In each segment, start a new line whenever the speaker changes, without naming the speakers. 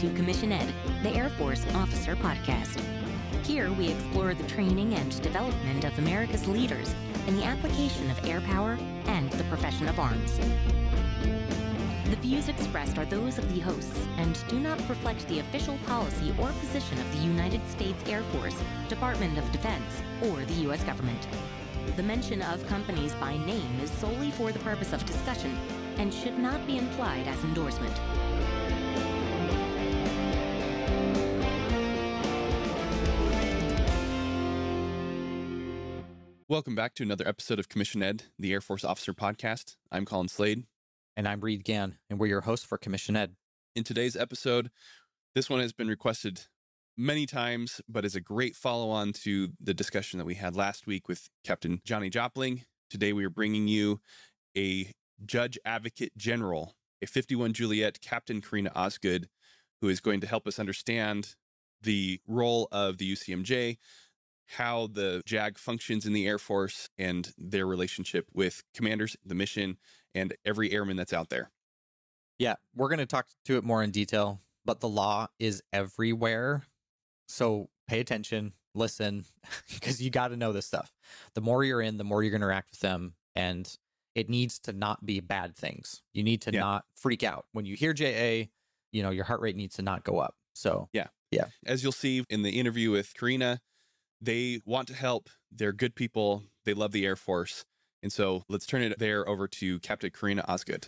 to Commission Ed, the Air Force Officer Podcast. Here we explore the training and development of America's leaders in the application of air power and the profession of arms. The views expressed are those of the hosts and do not reflect the official policy or position of the United States Air Force, Department of Defense, or the U.S. government. The mention of companies by name is solely for the purpose of discussion and should not be implied as endorsement.
Welcome back to another episode of Commission Ed, the Air Force Officer Podcast. I'm Colin Slade.
And I'm Reed Gann, and we're your hosts for Commission Ed.
In today's episode, this one has been requested many times, but is a great follow on to the discussion that we had last week with Captain Johnny Jopling. Today, we are bringing you a Judge Advocate General, a 51 Juliet Captain Karina Osgood, who is going to help us understand the role of the UCMJ, how the JAG functions in the Air Force, and their relationship with commanders, the mission, and every airman that's out there.
Yeah, we're going to talk to it more in detail, but the law is everywhere. So pay attention, listen, because you got to know this stuff. The more you're in, the more you're going to interact with them. And it needs to not be bad things. You need to
Yeah.
not freak out. When you hear JA, you know, your heart rate needs to not go up. So, yeah. Yeah.
As you'll see in the interview with Karina, they want to help. They're good people. They love the Air Force. And so let's turn it there over to Captain Karina Osgood.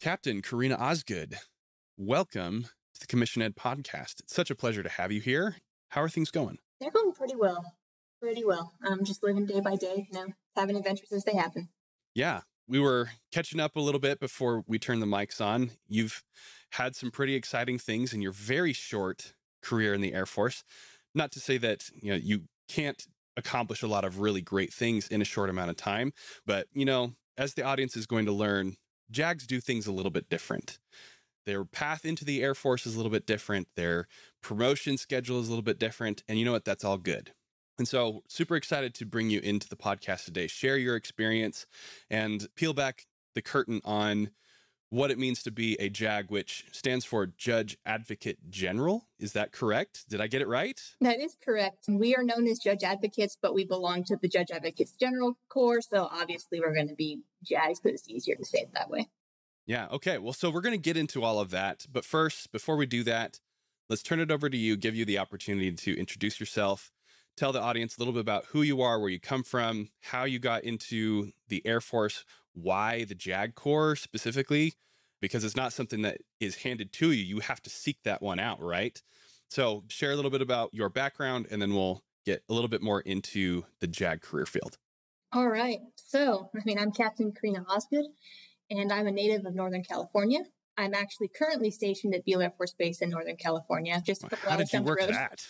Captain Karina Osgood, welcome to the Commission Ed podcast. It's such a pleasure to have you here. How are things going?
They're going pretty well. Pretty well. I'm just living day by day, you know, having adventures as they happen.
Yeah, we were catching up a little bit before we turned the mics on. You've had some pretty exciting things in your very short career in the Air Force. Not to say that, you know, you can't accomplish a lot of really great things in a short amount of time, but you know, as the audience is going to learn, JAGs do things a little bit different. Their path into the Air Force is a little bit different. Their promotion schedule is a little bit different. And you know what? That's all good. And so, super excited to bring you into the podcast today, share your experience, and peel back the curtain on what it means to be a JAG, which stands for Judge Advocate General. Is that correct? Did I get it right?
That is correct. We are known as judge advocates, but we belong to the Judge Advocates General Corps. So obviously we're going to be JAGs, but it's easier to say it that way.
Yeah. Okay. Well, so we're going to get into all of that. But first, before we do that, let's turn it over to you, give you the opportunity to introduce yourself, tell the audience a little bit about who you are, where you come from, how you got into the Air Force, why the JAG Corps specifically, because it's not something that is handed to you. You have to seek that one out, right? So, share a little bit about your background, and then we'll get a little bit more into the JAG career field.
All right. So, I mean, I'm Captain Karina Osgood, and I'm a native of Northern California. I'm actually currently stationed at Beale Air Force Base in Northern California, just a couple
How did you work
road.
that?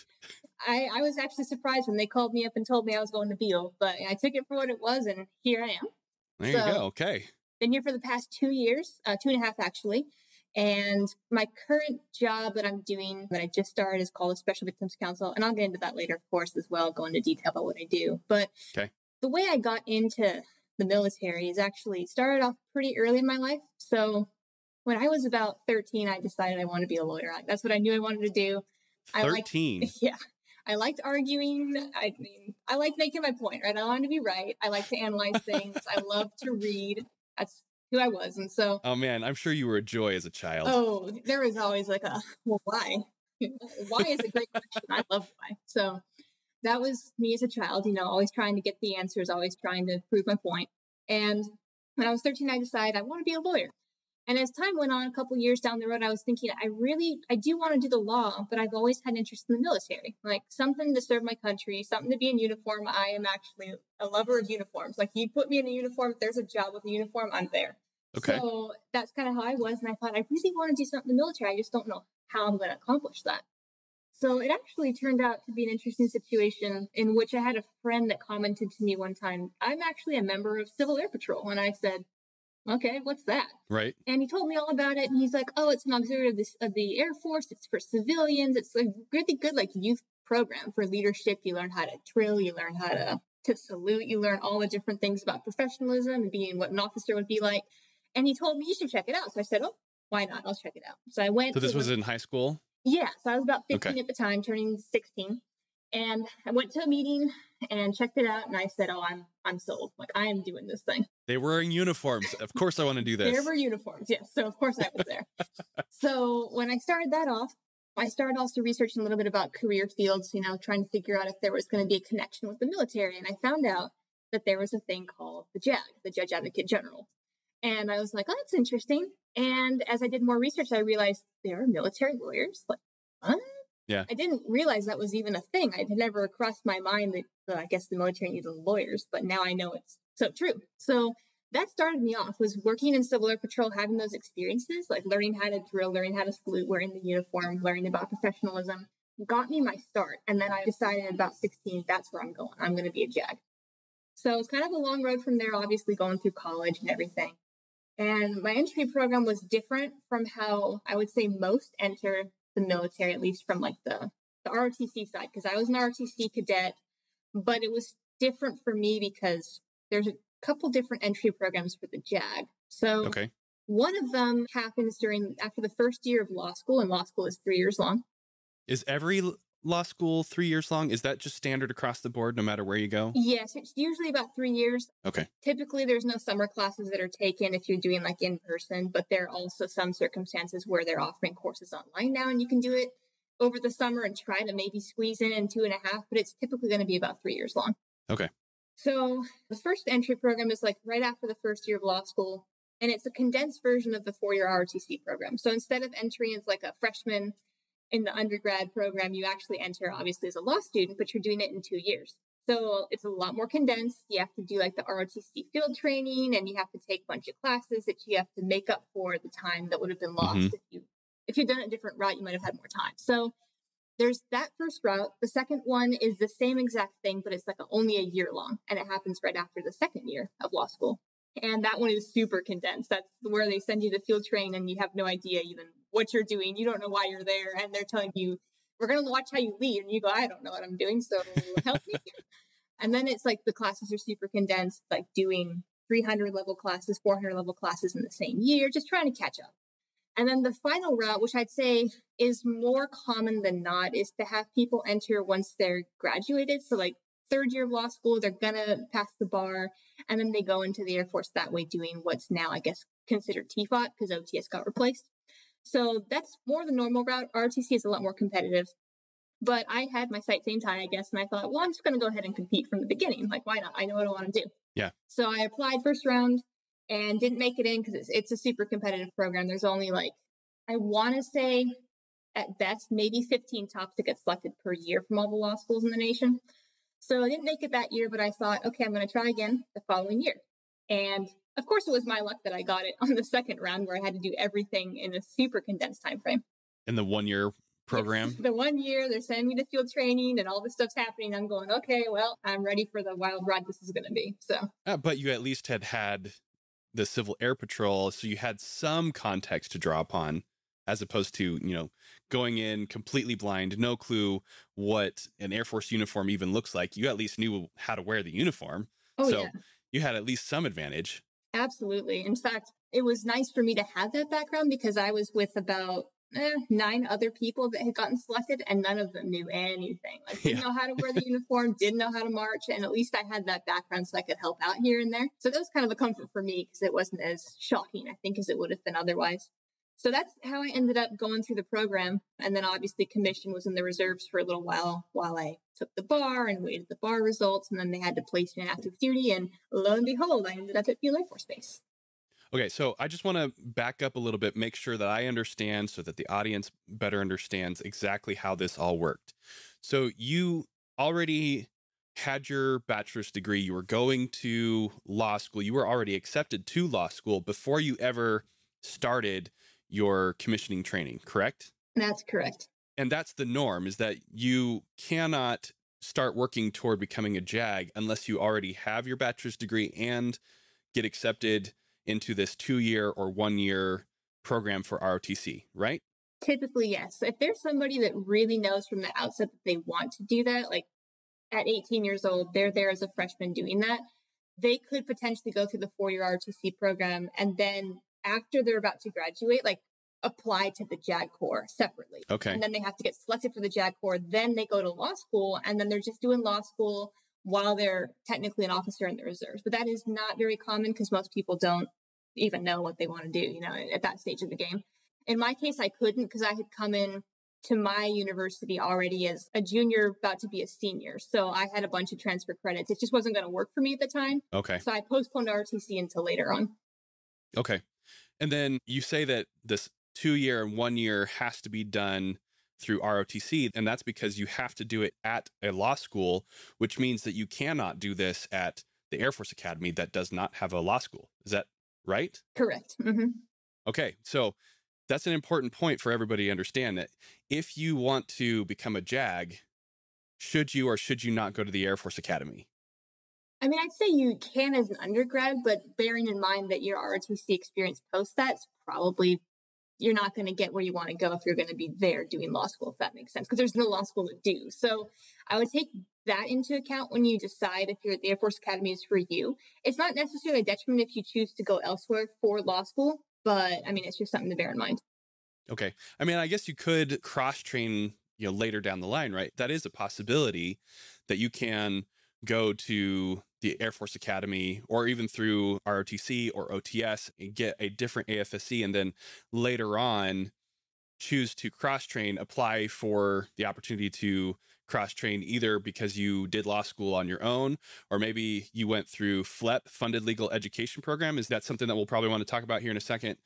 I, I was actually surprised when they called me up and told me I was going to Beale, but I took it for what it was, and here I am.
There you go. Okay.
been here for the past two years, uh, two and a half actually. And my current job that I'm doing that I just started is called a Special Victims Counsel. And I'll get into that later, of course, as well, go into detail about what I do. But
Okay.
the way I got into the military is actually started off pretty early in my life. So when I was about 13, I decided I wanted to be a lawyer. That's what I knew I wanted to do. I like
13.
yeah. I liked arguing. I mean, I like making my point, right? I wanted to be right. I like to analyze things. I love to read. That's who I was. And so,
Oh man, I'm sure you were a joy as a child.
oh, there was always like a, well, why? why is a great question. I love why. So that was me as a child, you know, always trying to get the answers, always trying to prove my point. And when I was 13, I decided I want to be a lawyer. And as time went on, a couple years down the road, I was thinking, I really, I do want to do the law, but I've always had interest in the military, like something to serve my country, something to be in uniform. I am actually a lover of uniforms. Like you put me in a uniform, if there's a job with a uniform, I'm there.
Okay.
So that's kind of how I was. And I thought, I really want to do something in the military. I just don't know how I'm going to accomplish that. So it actually turned out to be an interesting situation in which I had a friend that commented to me one time, I'm actually a member of Civil Air Patrol. And I said, okay, what's that?
Right.
And he told me all about it. And he's like, oh, it's an auxiliary of, this, of the Air Force. It's for civilians. It's a really good, like, youth program for leadership. You learn how to drill. You learn how to, to salute. You learn all the different things about professionalism and being what an officer would be like. And he told me you should check it out. So I said, oh, why not? I'll check it out. So I went.
So this was
the-
in high school.
yeah. So I was about 15
Okay.
at the time, turning 16. And I went to a meeting and checked it out and I said, Oh, I'm I'm sold. Like I am doing this thing.
They were in uniforms. Of course, I want to do this.
they were uniforms, yes. So of course I was there. so when I started that off, I started also researching a little bit about career fields, you know, trying to figure out if there was going to be a connection with the military. And I found out that there was a thing called the JAG, the Judge Advocate General. And I was like, oh, that's interesting. And as I did more research, I realized there are military lawyers. Like, what?
Yeah.
I didn't realize that was even a thing. I had never crossed my mind that well, I guess the military needed lawyers, but now I know it's so true. So that started me off was working in Civil Air Patrol, having those experiences, like learning how to drill, learning how to salute, wearing the uniform, learning about professionalism, got me my start. And then I decided about 16, that's where I'm going. I'm going to be a JAG. So it's kind of a long road from there, obviously going through college and everything. And my entry program was different from how I would say most enter the military, at least from like the, the ROTC side, because I was an ROTC cadet, but it was different for me because there's a couple different entry programs for the JAG. So
Okay.
one of them happens during after the first year of law school, and law school is three years long.
Is every law school three years long? Is that just standard across the board, no matter where you go?
Yes, it's usually about three years.
Okay.
Typically, there's no summer classes that are taken if you're doing like in person, but there are also some circumstances where they're offering courses online now, and you can do it over the summer and try to maybe squeeze in in two and a half, but it's typically going to be about three years long.
Okay.
So the first entry program is like right after the first year of law school, and it's a condensed version of the four-year ROTC program. So instead of entering as like a freshman in the undergrad program, you actually enter obviously as a law student, but you're doing it in two years. So it's a lot more condensed. You have to do like the ROTC field training, and you have to take a bunch of classes that you have to make up for the time that would have been lost
Mhm.
if you if you'd done a different route. You might have had more time. So there's that first route. The second one is the same exact thing, but it's like a, only a year long, and it happens right after the second year of law school. And that one is super condensed. That's where they send you the field train, and you have no idea even what you're doing. You don't know why you're there, and they're telling you, "We're going to watch how you lead," and you go, "I don't know what I'm doing, so help me." and then it's like the classes are super condensed, like doing 300 level classes, 400 level classes in the same year, just trying to catch up. And then the final route, which I'd say is more common than not, is to have people enter once they're graduated. So, like third year of law school, they're gonna pass the bar, and then they go into the Air Force that way, doing what's now, I guess, considered TFOT because OTS got replaced. So that's more the normal route. ROTC is a lot more competitive. But I had my sights aimed high, I guess, and I thought, well, I'm just going to go ahead and compete from the beginning. Like, why not? I know what I want to do.
Yeah.
So I applied first round and didn't make it in because it's, it's a super competitive program. There's only like, I want to say at best, maybe 15 tops that get selected per year from all the law schools in the nation. So I didn't make it that year, but I thought, okay, I'm going to try again the following year. And of course, it was my luck that I got it on the second round where I had to do everything in a super condensed time frame.
In the one year program?
The one year they're sending me to field training and all this stuff's happening. I'm going, okay, well, I'm ready for the wild ride this is going to be. So,
Uh, but you at least had had the Civil Air Patrol, so you had some context to draw upon, as opposed to you know going in completely blind, no clue what an Air Force uniform even looks like. You at least knew how to wear the uniform,
oh,
so
yeah,
you had at least some advantage.
absolutely. In fact, it was nice for me to have that background because I was with about eh, nine other people that had gotten selected and none of them knew anything. Like, didn't know how to wear the uniform, didn't know how to march. And at least I had that background so I could help out here and there. So that was kind of a comfort for me because it wasn't as shocking, I think, as it would have been otherwise. So that's how I ended up going through the program. And then obviously commission was in the reserves for a little while while I took the bar and waited the bar results. And then they had to place me in active duty. And lo and behold, I ended up at Beale Air Force Base.
Okay, so I just want to back up a little bit, make sure that I understand so that the audience better understands exactly how this all worked. So you already had your bachelor's degree, you were going to law school, you were already accepted to law school before you ever started your commissioning training, correct?
That's correct.
And that's the norm is that you cannot start working toward becoming a JAG unless you already have your bachelor's degree and get accepted into this two year or one year program for ROTC, right?
Typically, yes. If there's somebody that really knows from the outset that they want to do that, like at 18 years old, they're there as a freshman doing that, they could potentially go through the four year ROTC program. And then after they're about to graduate, like apply to the JAG Corps separately.
Okay.
And then they have to get selected for the JAG Corps. Then they go to law school and then they're just doing law school while they're technically an officer in the reserves. But that is not very common because most people don't even know what they want to do, you know, at that stage of the game. In my case, I couldn't because I had come in to my university already as a junior, about to be a senior. So I had a bunch of transfer credits. It just wasn't going to work for me at the time.
Okay.
So I postponed ROTC until later on.
Okay. And then you say that this two year and one year has to be done through ROTC. And that's because you have to do it at a law school, which means that you cannot do this at the Air Force Academy that does not have a law school. Is that right?
Correct. hmm
Okay. So that's an important point for everybody to understand that if you want to become a JAG, should you or should you not go to the Air Force Academy?
I mean, I'd say you can as an undergrad, but bearing in mind that your ROTC experience post that's probably you're not going to get where you want to go if you're going to be there doing law school, if that makes sense, because there's no law school to do. So I would take that into account when you decide if you're at the Air Force Academy is for you. It's not necessarily a detriment if you choose to go elsewhere for law school, but I mean, it's just something to bear in mind.
Okay. I mean, I guess you could cross train, you know, later down the line, right? That is a possibility that you can go to the Air Force Academy or even through ROTC or OTS and get a different AFSC and then later on choose to cross train, apply for the opportunity to cross train either because you did law school on your own or maybe you went through FLEP funded legal education program is that something that we'll probably want to talk about here in a second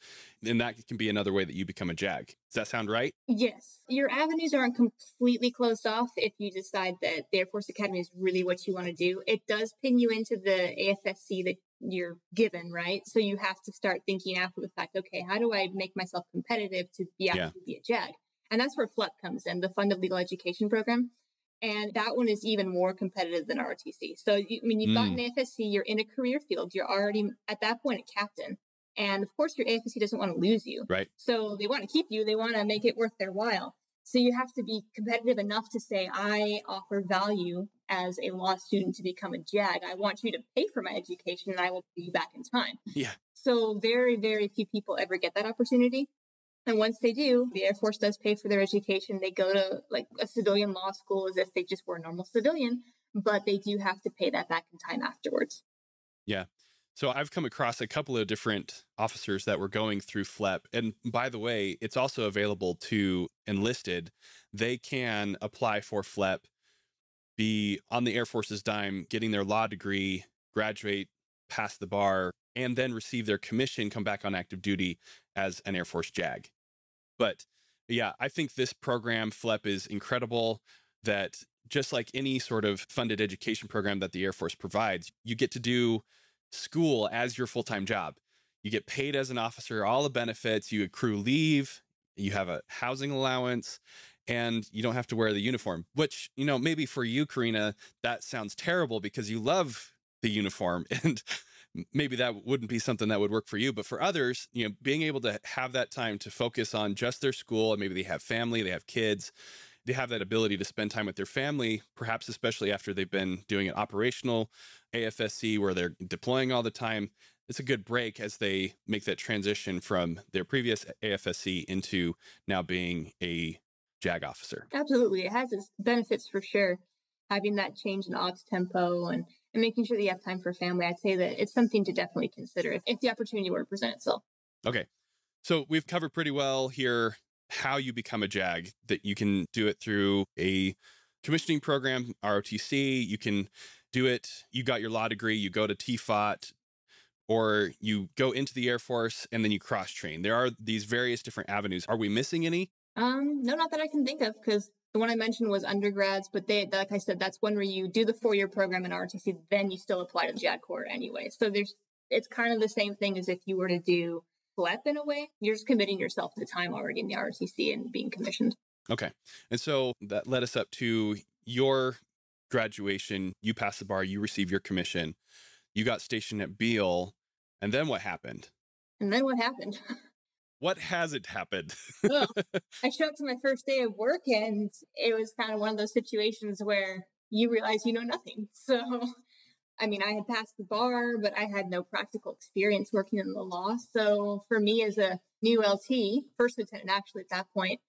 and that can be another way that you become a jag does that sound right
Yes, your avenues aren't completely closed off if you decide that the Air Force Academy is really what you want to do. It does pin you into the AFSC that you're given, right? So you have to start thinking after the fact, okay, how do I make myself competitive to be able
Yeah.
to be a JAG? And that's where FLEP comes in, the Funded Legal Education Program. And that one is even more competitive than ROTC. So, you, I mean, you've got mm. an AFSC, you're in a career field, you're already at that point a captain. And of course, your AFSC doesn't want to lose you.
right
So they want to keep you, they want to make it worth their while. So you have to be competitive enough to say, I offer value as a law student to become a JAG. I want you to pay for my education and I will be back in time.
Yeah.
So very, very few people ever get that opportunity. And once they do, the Air Force does pay for their education. They go to like a civilian law school as if they just were a normal civilian, but they do have to pay that back in time afterwards. Yeah.
So I've come across a couple of different officers that were going through FLEP. And by the way, it's also available to enlisted. They can apply for FLEP, be on the Air Force's dime, getting their law degree, graduate, pass the bar, and then receive their commission, come back on active duty as an Air Force JAG. But yeah, I think this program, FLEP, is incredible. That just like any sort of funded education program that the Air Force provides, you get to do school as your full time job. You get paid as an officer, all the benefits, you accrue leave, you have a housing allowance, and you don't have to wear the uniform, which, you know, maybe for you, Karina, that sounds terrible because you love the uniform and maybe that wouldn't be something that would work for you but for others you know being able to have that time to focus on just their school and maybe they have family they have kids they have that ability to spend time with their family perhaps especially after they've been doing an operational afsc where they're deploying all the time it's a good break as they make that transition from their previous afsc into now being a jag officer
Absolutely. It has its benefits for sure. Having that change in ops tempo and, and making sure that you have time for family. I'd say that it's something to definitely consider if, if the opportunity were to present itself.
Okay. So we've covered pretty well here how you become a JAG, that you can do it through a commissioning program, ROTC. You can do it, you got your law degree, you go to TFOT, or you go into the Air Force and then you cross train. There are these various different avenues. Are we missing any?
Um, no, not that I can think of because the one I mentioned was undergrads, but they, like I said, that's one where you do the four year program in ROTC, then you still apply to the JAG Corps anyway. So there's, it's kind of the same thing as if you were to do FLEP in a way. You're just committing yourself to time already in the ROTC and being commissioned.
Okay. And so that led us up to your graduation. You pass the bar, you receive your commission, you got stationed at Beale. And then what happened?
And then what happened?
What hasn't happened?
Well, I showed up to my first day of work and it was kind of one of those situations where you realize you know nothing. So I mean, I had passed the bar, but I had no practical experience working in the law. So for me as a new LT, first lieutenant actually at that point,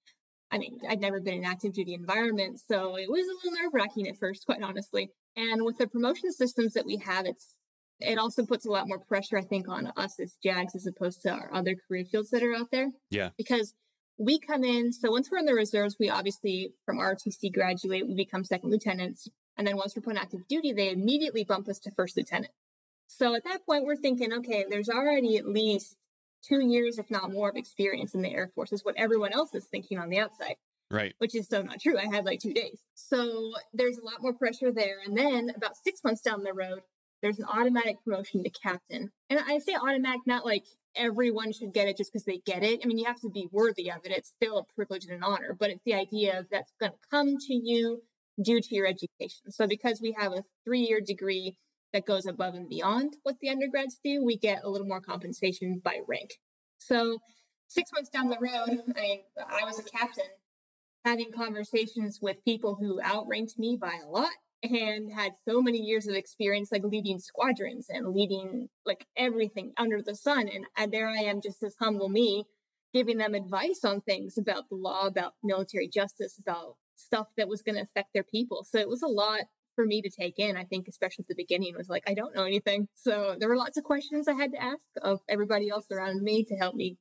I mean, I'd never been in active duty environment. So it was a little nerve wracking at first, quite honestly. And with the promotion systems that we have, it's it also puts a lot more pressure, I think, on us as JAGs as opposed to our other career fields that are out there.
Yeah.
Because we come in, so once we're in the reserves, we obviously from ROTC graduate, we become second lieutenants. And then once we're put on active duty, they immediately bump us to first lieutenant. So at that point, we're thinking, okay, there's already at least two years, if not more, of experience in the Air Force, is what everyone else is thinking on the outside.
Right.
Which is so not true. I had like two days. So there's a lot more pressure there. And then about six months down the road, there's an automatic promotion to captain. And I say automatic, not like everyone should get it just because they get it. I mean, you have to be worthy of it. It's still a privilege and an honor, but it's the idea of that's going to come to you due to your education. So because we have a three year degree that goes above and beyond what the undergrads do, we get a little more compensation by rank. So six months down the road, I, I was a captain having conversations with people who outranked me by a lot and had so many years of experience like leading squadrons and leading like everything under the sun and, and there i am just as humble me giving them advice on things about the law about military justice about stuff that was going to affect their people. So it was a lot for me to take in i think especially at the beginning was like i don't know anything. So there were lots of questions i had to ask of everybody else around me to help me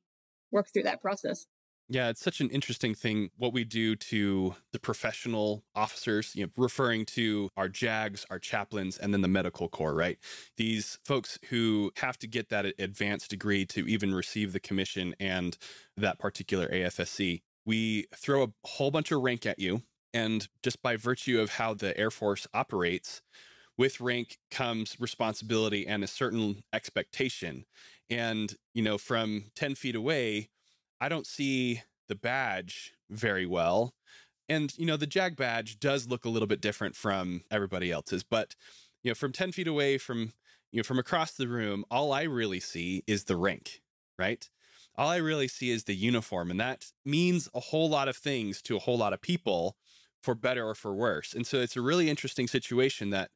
work through that process
yeah, it's such an interesting thing what we do to the professional officers, you know, referring to our JAGs, our chaplains, and then the medical corps, right? These folks who have to get that advanced degree to even receive the commission and that particular AFSC. We throw a whole bunch of rank at you. And just by virtue of how the Air Force operates, with rank comes responsibility and a certain expectation. And, you know, from 10 feet away, I don't see the badge very well. And, you know, the JAG badge does look a little bit different from everybody else's, but, you know, from 10 feet away from, you know, from across the room, all I really see is the rank, right? All I really see is the uniform. And that means a whole lot of things to a whole lot of people for better or for worse. And so it's a really interesting situation that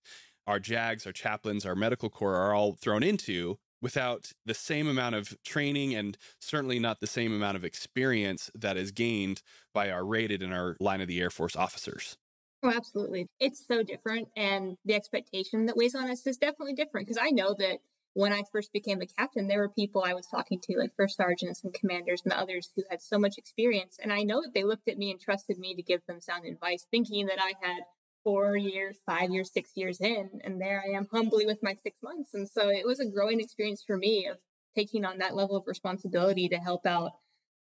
our JAGs, our chaplains, our medical corps are all thrown into without the same amount of training and certainly not the same amount of experience that is gained by our rated and our line of the Air Force officers.
Oh, absolutely. It's so different. And the expectation that weighs on us is definitely different because I know that when I first became a captain, there were people I was talking to, like first sergeants and commanders and others who had so much experience. And I know that they looked at me and trusted me to give them sound advice, thinking that I had four years, five years, six years in, and there I am humbly with my six months. And so it was a growing experience for me of taking on that level of responsibility to help out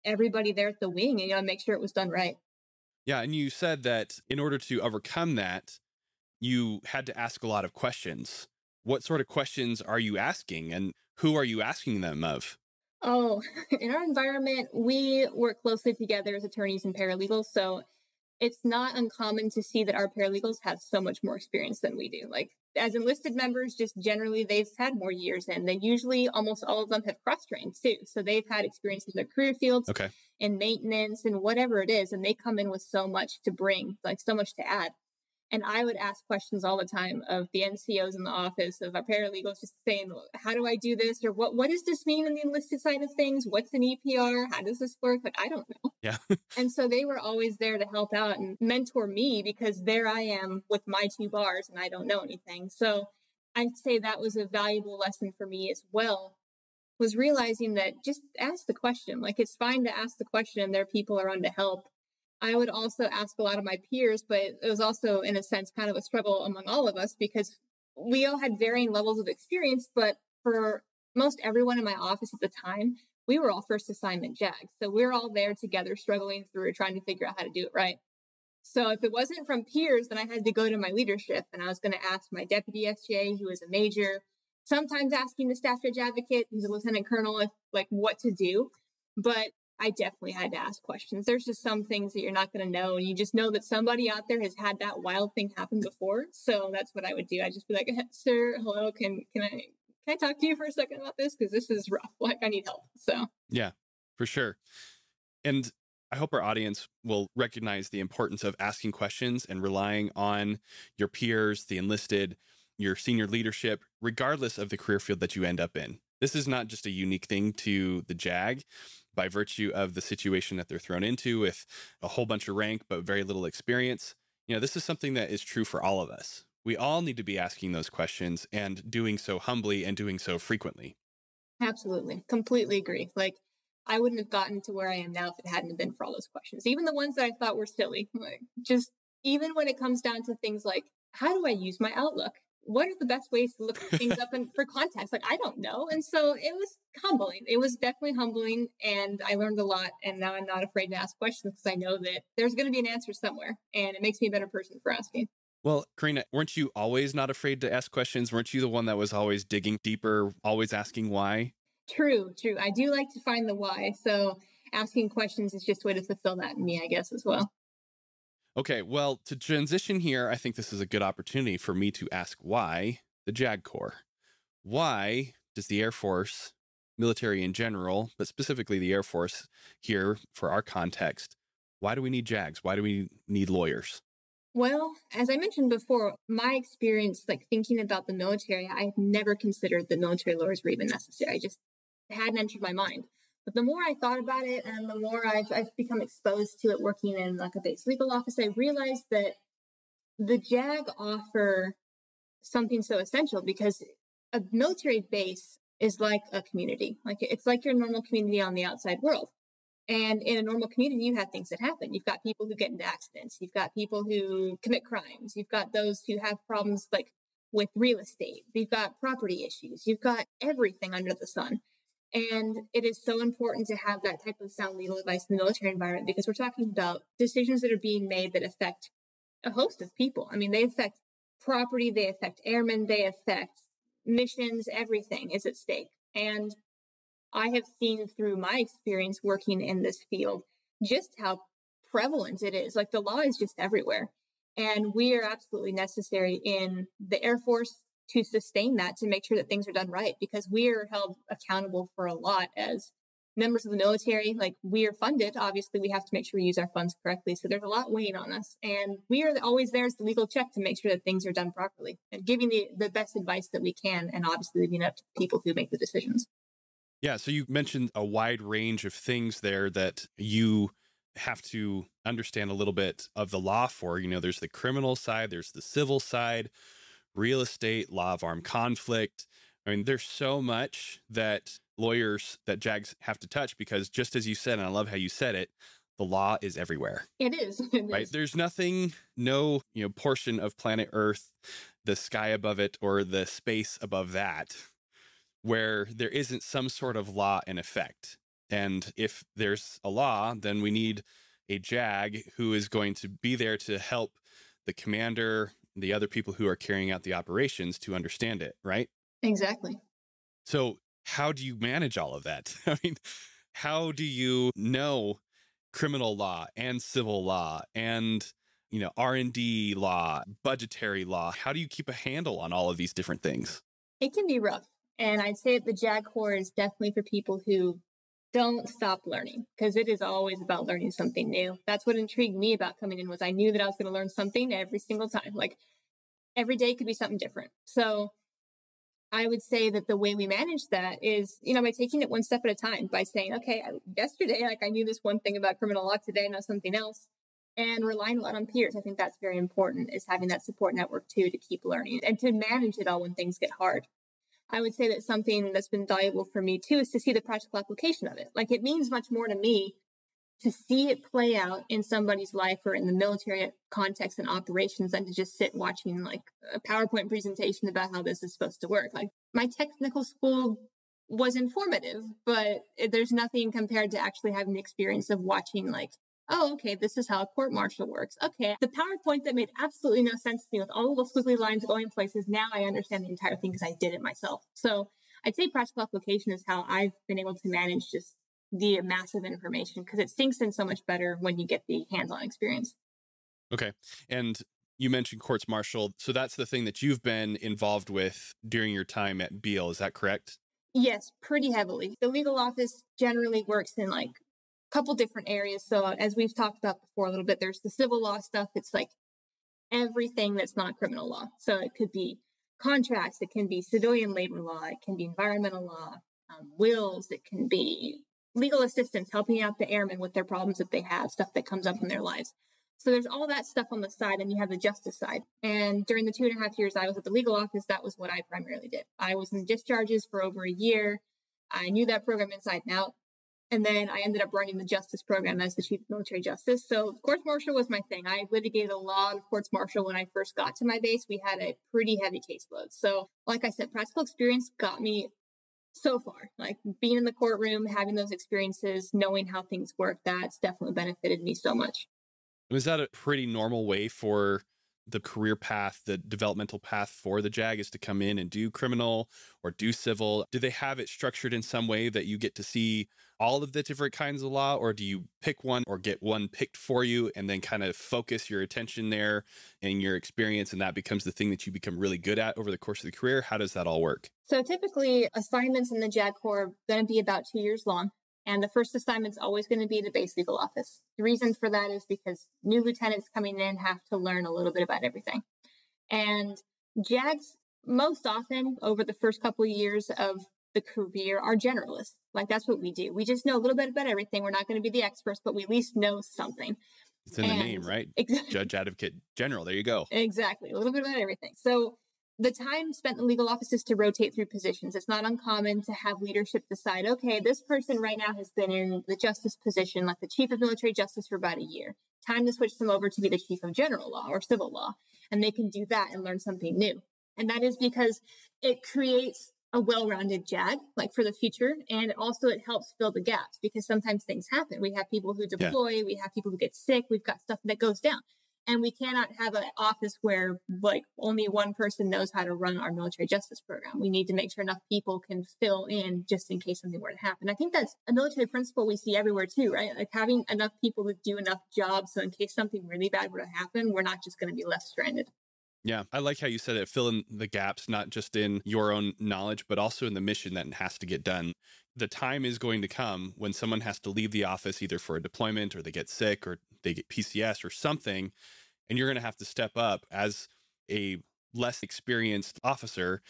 everybody there at the wing and you know make sure it was done right.
Yeah, and you said that in order to overcome that, you had to ask a lot of questions. What sort of questions are you asking and who are you asking them of?
Oh, in our environment, we work closely together as attorneys and paralegals. So it's not uncommon to see that our paralegals have so much more experience than we do. Like as enlisted members, just generally they've had more years and they usually almost all of them have cross trained too. So they've had experience in their career fields
okay.
in maintenance and whatever it is. And they come in with so much to bring, like so much to add. And I would ask questions all the time of the NCOs in the office, of our paralegals, just saying, how do I do this? Or what, what does this mean on the enlisted side of things? What's an EPR? How does this work? Like, I don't know.
Yeah.
and so they were always there to help out and mentor me because there I am with my two bars and I don't know anything. So I'd say that was a valuable lesson for me as well was realizing that just ask the question. Like it's fine to ask the question and there are people around to help. I would also ask a lot of my peers, but it was also, in a sense, kind of a struggle among all of us because we all had varying levels of experience. But for most everyone in my office at the time, we were all first assignment JAGs. So we we're all there together, struggling through, trying to figure out how to do it right. So if it wasn't from peers, then I had to go to my leadership and I was going to ask my deputy SJA, who was a major, sometimes asking the staff judge advocate, who's a lieutenant colonel, if, like what to do. But I definitely had to ask questions. There's just some things that you're not going to know. And you just know that somebody out there has had that wild thing happen before. So that's what I would do. I just be like, uh, sir, hello, can, can I, can I talk to you for a second about this? Cause this is rough. Like I need help. So
yeah, for sure. And I hope our audience will recognize the importance of asking questions and relying on your peers, the enlisted, your senior leadership, regardless of the career field that you end up in. This is not just a unique thing to the JAG by virtue of the situation that they're thrown into with a whole bunch of rank, but very little experience. You know, this is something that is true for all of us. We all need to be asking those questions and doing so humbly and doing so frequently.
Absolutely. Completely agree. Like, I wouldn't have gotten to where I am now if it hadn't been for all those questions. Even the ones that I thought were silly. Like, just even when it comes down to things like, how do I use my Outlook? What are the best ways to look things up and for context? Like, I don't know. And so it was humbling. It was definitely humbling. And I learned a lot. And now I'm not afraid to ask questions because I know that there's going to be an answer somewhere. And it makes me a better person for asking.
Well, Karina, weren't you always not afraid to ask questions? Weren't you the one that was always digging deeper, always asking why?
True, true. I do like to find the why. So asking questions is just a way to fulfill that in me, I guess, as well.
Okay, well, to transition here, I think this is a good opportunity for me to ask why the JAG Corps? Why does the Air Force, military in general, but specifically the Air Force here for our context, why do we need JAGs? Why do we need lawyers?
Well, as I mentioned before, my experience, like thinking about the military, I had never considered that military lawyers were even necessary. I just hadn't entered my mind. But the more I thought about it and the more I've, I've become exposed to it working in like a base legal office, I realized that the JAG offer something so essential because a military base is like a community. Like it's like your normal community on the outside world. And in a normal community, you have things that happen. You've got people who get into accidents. You've got people who commit crimes. You've got those who have problems like with real estate. You've got property issues. You've got everything under the sun. And it is so important to have that type of sound legal advice in the military environment because we're talking about decisions that are being made that affect a host of people. I mean, they affect property, they affect airmen, they affect missions, everything is at stake. And I have seen through my experience working in this field just how prevalent it is. Like the law is just everywhere. And we are absolutely necessary in the Air Force to sustain that, to make sure that things are done right, because we are held accountable for a lot as members of the military. Like we are funded. Obviously, we have to make sure we use our funds correctly. So there's a lot weighing on us. And we are always there as the legal check to make sure that things are done properly and giving the, the best advice that we can. And obviously, leaving up to people who make the decisions.
Yeah. So you mentioned a wide range of things there that you have to understand a little bit of the law for. You know, there's the criminal side, there's the civil side, real estate, law of armed conflict. I mean, there's so much that lawyers that JAGs have to touch because just as you said, and I love how you said it, the law is everywhere.
It is. It
right.
is.
There's nothing, no, you know, portion of planet Earth, the sky above it, or the space above that where there isn't some sort of law in effect. And if there's a law, then we need a JAG who is going to be there to help the commander, the other people who are carrying out the operations to understand it, right?
Exactly.
So, how do you manage all of that? I mean, how do you know criminal law and civil law and you know r&d law budgetary law how do you keep a handle on all of these different things
it can be rough and I'd say that the JAG Corps is definitely for people who don't stop learning because it is always about learning something new. That's what intrigued me about coming in was I knew that I was going to learn something every single time. Like every day could be something different. So I would say that the way we manage that is, you know, by taking it one step at a time, by saying, okay, yesterday, like I knew this one thing about criminal law today, I know something else, and relying a lot on peers. I think that's very important is having that support network too to keep learning and to manage it all when things get hard. I would say that something that's been valuable for me too is to see the practical application of it. Like it means much more to me to see it play out in somebody's life or in the military context and operations than to just sit watching like a PowerPoint presentation about how this is supposed to work. Like my technical school was informative, but there's nothing compared to actually having the experience of watching like oh, okay, this is how a court martial works. Okay, the PowerPoint that made absolutely no sense to me with all the squiggly lines going places, now I understand the entire thing because I did it myself. So I'd say practical application is how I've been able to manage just the massive information because it sinks in so much better when you get the hands on experience.
Okay. And you mentioned courts martial. So that's the thing that you've been involved with during your time at Beale. Is that correct?
Yes, pretty heavily. The legal office generally works in like couple different areas. So as we've talked about before a little bit, there's the civil law stuff. It's like everything that's not criminal law. So it could be contracts, it can be civilian labor law, it can be environmental law, um, wills, it can be legal assistance, helping out the airmen with their problems that they have, stuff that comes up in their lives. So there's all that stuff on the side, and you have the justice side. And during the two and a half years I was at the legal office, that was what I primarily did. I was in discharges for over a year. I knew that program inside and out. And then I ended up running the justice program as the chief of military justice. So courts martial was my thing. I litigated a lot of courts martial when I first got to my base. We had a pretty heavy caseload. So, like I said, practical experience got me so far. Like being in the courtroom, having those experiences, knowing how things work, that's definitely benefited me so much.
Was that a pretty normal way for the career path, the developmental path for the JAG is to come in and do criminal or do civil? Do they have it structured in some way that you get to see all of the different kinds of law, or do you pick one or get one picked for you and then kind of focus your attention there and your experience, and that becomes the thing that you become really good at over the course of the career? How does that all work?
So typically, assignments in the JAG Corps are going to be about two years long. And the first assignment is always going to be the base legal office. The reason for that is because new lieutenants coming in have to learn a little bit about everything. And JAGs, most often over the first couple of years of the career, are generalists. Like that's what we do. We just know a little bit about everything. We're not going to be the experts, but we at least know something.
It's in and the name, right? Exactly. Judge, advocate, general. There you go.
Exactly. A little bit about everything. So the time spent in legal offices to rotate through positions. It's not uncommon to have leadership decide, okay, this person right now has been in the justice position, like the chief of military justice for about a year. Time to switch them over to be the chief of general law or civil law. And they can do that and learn something new. And that is because it creates a well-rounded JAG, like for the future. And also it helps fill the gaps because sometimes things happen. We have people who deploy, yeah. we have people who get sick, we've got stuff that goes down and we cannot have an office where like only one person knows how to run our military justice program we need to make sure enough people can fill in just in case something were to happen i think that's a military principle we see everywhere too right like having enough people to do enough jobs so in case something really bad were to happen we're not just going to be left stranded
yeah, I like how you said it. Fill in the gaps, not just in your own knowledge, but also in the mission that has to get done. The time is going to come when someone has to leave the office either for a deployment or they get sick or they get PCS or something. And you're going to have to step up as a less experienced officer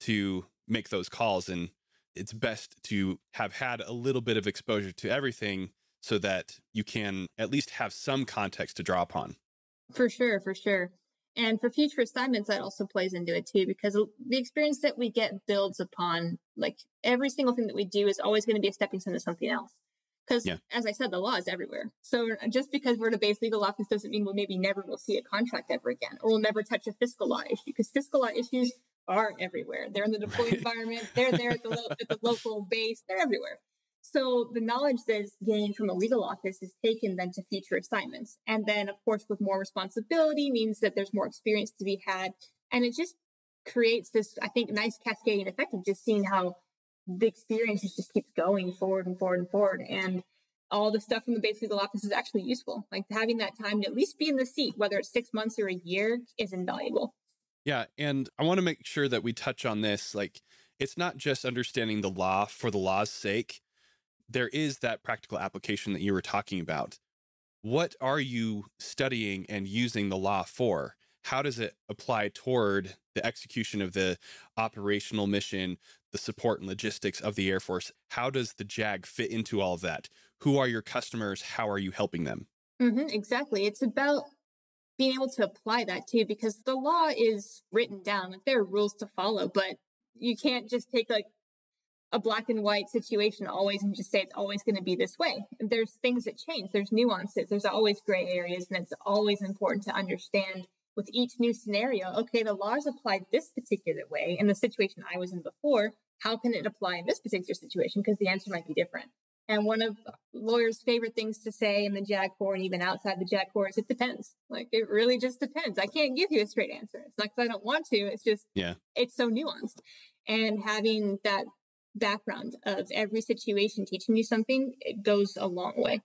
to make those calls. And it's best to have had a little bit of exposure to everything so that you can at least have some context to draw upon.
For sure, for sure. And for future assignments, that also plays into it too, because the experience that we get builds upon like every single thing that we do is always going to be a stepping stone to something else. Because yeah. as I said, the law is everywhere. So uh, just because we're in a base legal office doesn't mean we'll maybe never will see a contract ever again, or we'll never touch a fiscal law issue because fiscal law issues are everywhere. They're in the deployed environment. They're there at the, lo- at the local base. They're everywhere. So the knowledge that is gained from a legal office is taken then to future assignments. And then, of course, with more responsibility means that there's more experience to be had. And it just creates this, I think, nice cascading effect of just seeing how the experience just keeps going forward and forward and forward. And all the stuff from the base legal office is actually useful. Like having that time to at least be in the seat, whether it's six months or a year, is invaluable.
Yeah. And I want to make sure that we touch on this. Like, it's not just understanding the law for the law's sake there is that practical application that you were talking about. What are you studying and using the law for? How does it apply toward the execution of the operational mission, the support and logistics of the Air Force? How does the JAG fit into all of that? Who are your customers? How are you helping them?
Mm-hmm, exactly. It's about being able to apply that too, because the law is written down. Like there are rules to follow, but you can't just take like a black and white situation always and just say it's always going to be this way. There's things that change, there's nuances, there's always gray areas, and it's always important to understand with each new scenario okay, the laws applied this particular way in the situation I was in before. How can it apply in this particular situation? Because the answer might be different. And one of lawyers' favorite things to say in the JAG Corps and even outside the JAG Corps is it depends. Like it really just depends. I can't give you a straight answer. It's not because I don't want to. It's just yeah, it's so nuanced. And having that background of every situation teaching you something, it goes a long way.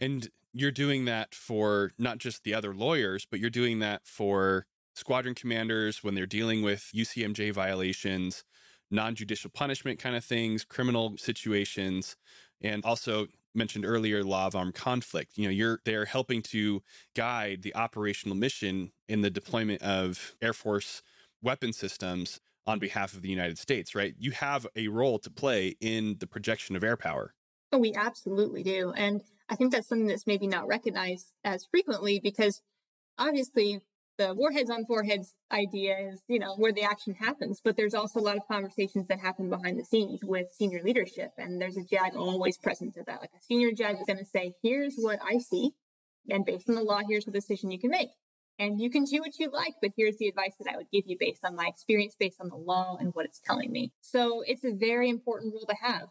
And you're doing that for not just the other lawyers, but you're doing that for squadron commanders when they're dealing with UCMJ violations, non judicial punishment kind of things, criminal situations, and also mentioned earlier law of armed conflict you know you're they're helping to guide the operational mission in the deployment of air force weapon systems on behalf of the United States, right? You have a role to play in the projection of air power.
Oh, we absolutely do. And I think that's something that's maybe not recognized as frequently because obviously the warheads on foreheads idea is, you know, where the action happens, but there's also a lot of conversations that happen behind the scenes with senior leadership. And there's a JAG always present to that. Like a senior JAG is going to say, here's what I see. And based on the law, here's the decision you can make. And you can do what you like, but here's the advice that I would give you based on my experience, based on the law and what it's telling me. So it's a very important rule to have.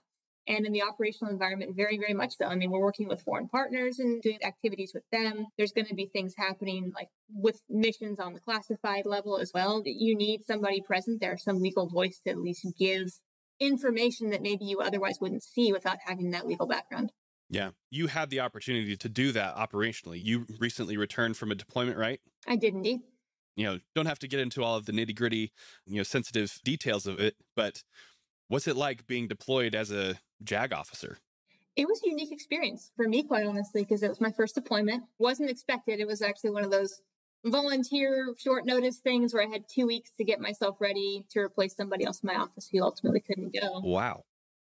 And in the operational environment, very, very much so. I mean, we're working with foreign partners and doing activities with them. There's going to be things happening like with missions on the classified level as well. You need somebody present there, some legal voice to at least give information that maybe you otherwise wouldn't see without having that legal background.
Yeah. You had the opportunity to do that operationally. You recently returned from a deployment, right?
I did indeed.
You know, don't have to get into all of the nitty gritty, you know, sensitive details of it, but what's it like being deployed as a JAG officer?
It was a unique experience for me, quite honestly, because it was my first deployment. Wasn't expected. It was actually one of those volunteer short notice things where I had two weeks to get myself ready to replace somebody else in my office who ultimately couldn't go.
Wow.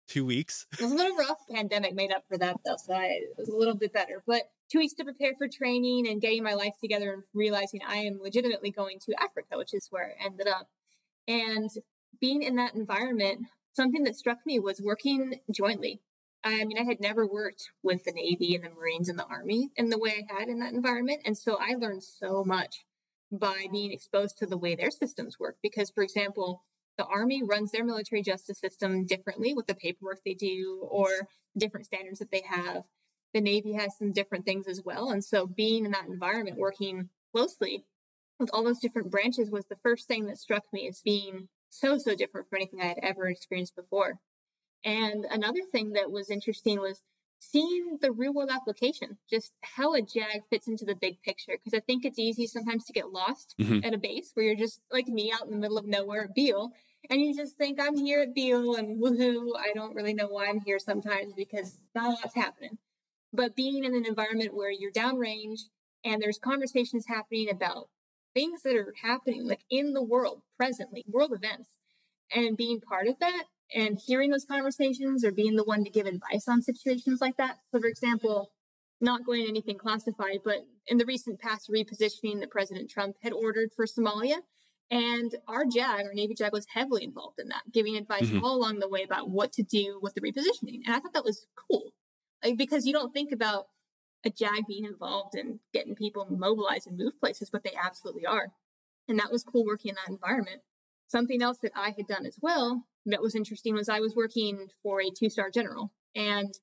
Two weeks?
It was a little rough. Pandemic made up for that though. So I, it was a little bit better. But two weeks to prepare for training and getting my life together and realizing I am legitimately going to Africa, which is where I ended up. And being in that environment, something that struck me was working jointly. I mean, I had never worked with the Navy and the Marines and the Army in the way I had in that environment. And so I learned so much by being exposed to the way their systems work. Because, for example, the Army runs their military justice system differently with the paperwork they do or different standards that they have. The Navy has some different things as well. And so being in that environment, working closely with all those different branches was the first thing that struck me as being so, so different from anything I had ever experienced before. And another thing that was interesting was seeing the real world application, just how a JAG fits into the big picture. Because I think it's easy sometimes to get lost mm-hmm. at a base where you're just like me out in the middle of nowhere at Beale. And you just think I'm here at Beale and woohoo. I don't really know why I'm here sometimes because not a lot's happening. But being in an environment where you're downrange and there's conversations happening about things that are happening like in the world presently, world events, and being part of that and hearing those conversations or being the one to give advice on situations like that. So, for example, not going anything classified, but in the recent past repositioning that President Trump had ordered for Somalia, and our JAG, our Navy JAG, was heavily involved in that, giving advice mm-hmm. all along the way about what to do with the repositioning. And I thought that was cool, like, because you don't think about a JAG being involved in getting people mobilized and move places, but they absolutely are. And that was cool working in that environment. Something else that I had done as well that was interesting was I was working for a two star general. And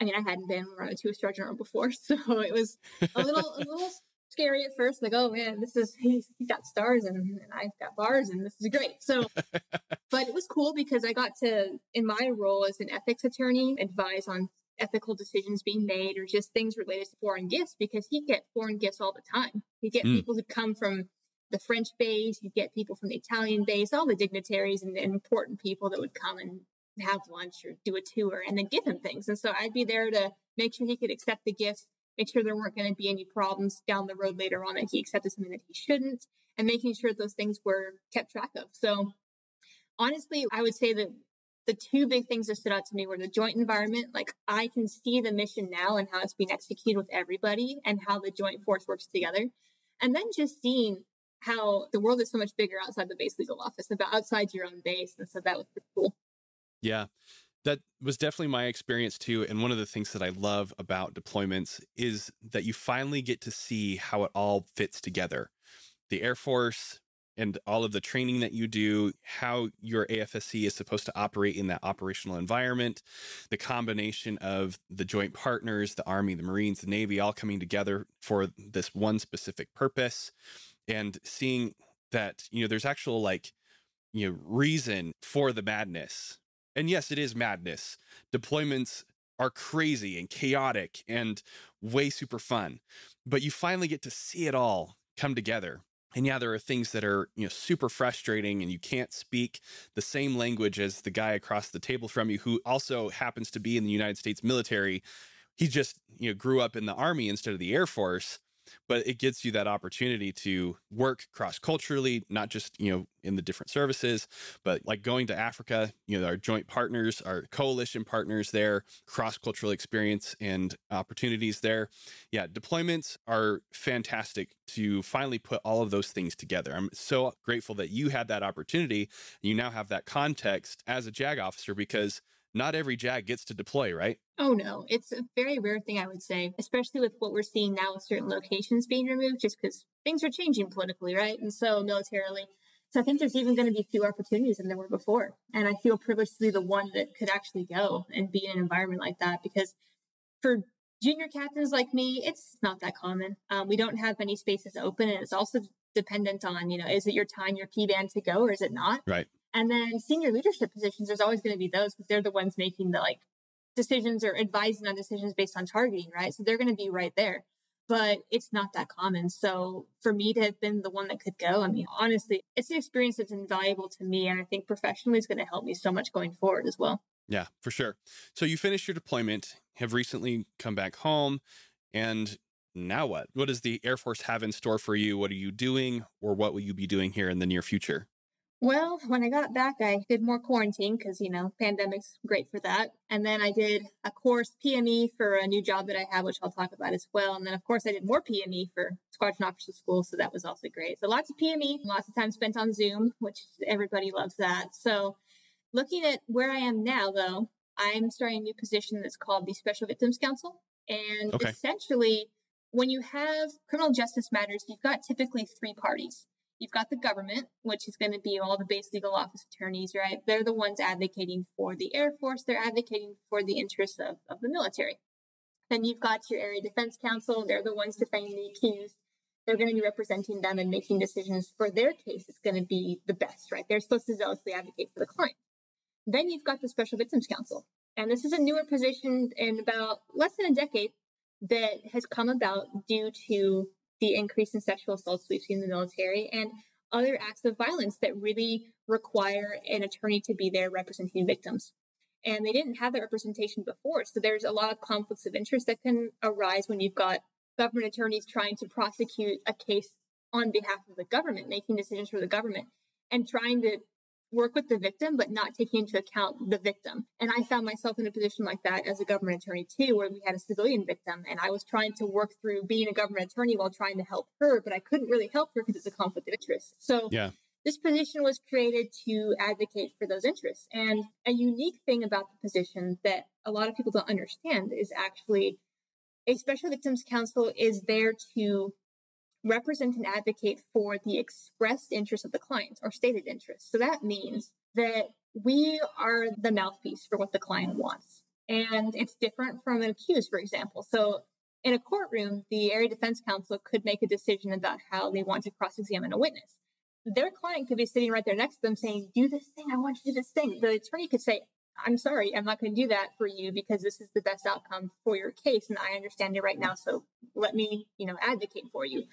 I mean, I hadn't been around a two star general before. So it was a little, a little scary at first. Like, oh man, this is, he's, he's got stars and, and I've got bars and this is great. So, but it was cool because I got to, in my role as an ethics attorney, advise on ethical decisions being made or just things related to foreign gifts because he get foreign gifts all the time. He get mm. people who come from the French base, you'd get people from the Italian base, all the dignitaries and, and important people that would come and have lunch or do a tour and then give him things. And so I'd be there to make sure he could accept the gifts, make sure there weren't going to be any problems down the road later on that he accepted something that he shouldn't, and making sure those things were kept track of. So honestly, I would say that the two big things that stood out to me were the joint environment. Like I can see the mission now and how it's being executed with everybody and how the joint force works together. And then just seeing how the world is so much bigger outside the base legal office, about outside your own base. And so that was pretty cool.
Yeah. That was definitely my experience too. And one of the things that I love about deployments is that you finally get to see how it all fits together. The Air Force and all of the training that you do, how your AFSC is supposed to operate in that operational environment, the combination of the joint partners, the Army, the Marines, the Navy, all coming together for this one specific purpose, and seeing that, you know, there's actual like, you know, reason for the madness. And yes, it is madness. Deployments are crazy and chaotic and way super fun, but you finally get to see it all come together and yeah there are things that are you know super frustrating and you can't speak the same language as the guy across the table from you who also happens to be in the united states military he just you know grew up in the army instead of the air force but it gets you that opportunity to work cross culturally, not just, you know, in the different services, but like going to Africa, you know, our joint partners, our coalition partners there, cross cultural experience and opportunities there. Yeah, deployments are fantastic to finally put all of those things together. I'm so grateful that you had that opportunity. You now have that context as a JAG officer because not every JAG gets to deploy, right?
Oh no, it's a very rare thing, I would say, especially with what we're seeing now with certain locations being removed, just because things are changing politically, right? And so militarily. So I think there's even going to be fewer opportunities than there were before. And I feel privileged to be the one that could actually go and be in an environment like that because for junior captains like me, it's not that common. Um, we don't have many spaces open, and it's also dependent on, you know, is it your time, your P band to go, or is it not?
Right.
And then senior leadership positions, there's always going to be those because they're the ones making the like decisions or advising on decisions based on targeting, right? So they're going to be right there. But it's not that common. So for me to have been the one that could go, I mean, honestly, it's an experience that's invaluable to me. And I think professionally is going to help me so much going forward as well.
Yeah, for sure. So you finished your deployment, have recently come back home, and now what? What does the Air Force have in store for you? What are you doing, or what will you be doing here in the near future?
Well, when I got back, I did more quarantine because, you know, pandemic's great for that. And then I did a course PME for a new job that I have, which I'll talk about as well. And then, of course, I did more PME for Squadron Officer School. So that was also great. So lots of PME, lots of time spent on Zoom, which everybody loves that. So looking at where I am now, though, I'm starting a new position that's called the Special Victims Counsel. And okay. essentially, when you have criminal justice matters, you've got typically three parties. You've got the government, which is going to be all the base legal office attorneys, right? They're the ones advocating for the Air Force. They're advocating for the interests of, of the military. Then you've got your Area Defense Counsel. They're the ones defending the accused. They're going to be representing them and making decisions for their case. It's going to be the best, right? They're supposed to zealously advocate for the client. Then you've got the Special Victims Counsel. And this is a newer position in about less than a decade that has come about due to the increase in sexual assaults we've seen in the military and other acts of violence that really require an attorney to be there representing victims. And they didn't have that representation before. So there's a lot of conflicts of interest that can arise when you've got government attorneys trying to prosecute a case on behalf of the government, making decisions for the government, and trying to work with the victim, but not taking into account the victim. And I found myself in a position like that as a government attorney too, where we had a civilian victim and I was trying to work through being a government attorney while trying to help her, but I couldn't really help her because it's a conflict of interest. So yeah. this position was created to advocate for those interests. And a unique thing about the position that a lot of people don't understand is actually a special victims counsel is there to represent and advocate for the expressed interests of the client or stated interests. So that means that we are the mouthpiece for what the client wants. And it's different from an accused, for example. So in a courtroom, the area defense counsel could make a decision about how they want to cross examine a witness. Their client could be sitting right there next to them saying, Do this thing, I want you to do this thing. The attorney could say, I'm sorry, I'm not going to do that for you because this is the best outcome for your case. And I understand it right now. So let me, you know, advocate for you.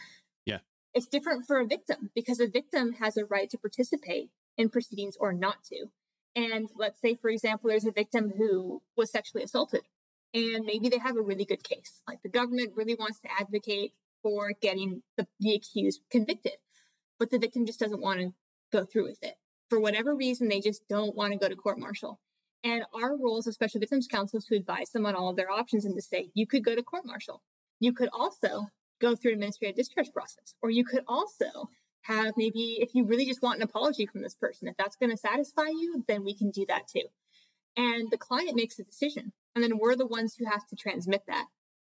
It's different for a victim because a victim has a right to participate in proceedings or not to. And let's say, for example, there's a victim who was sexually assaulted and maybe they have a really good case. Like the government really wants to advocate for getting the, the accused convicted, but the victim just doesn't want to go through with it. For whatever reason, they just don't want to go to court martial. And our role as a special victims counsel is to advise them on all of their options and to say, you could go to court martial. You could also go through an administrative discharge process. Or you could also have maybe if you really just want an apology from this person, if that's going to satisfy you, then we can do that too. And the client makes a decision. And then we're the ones who have to transmit that.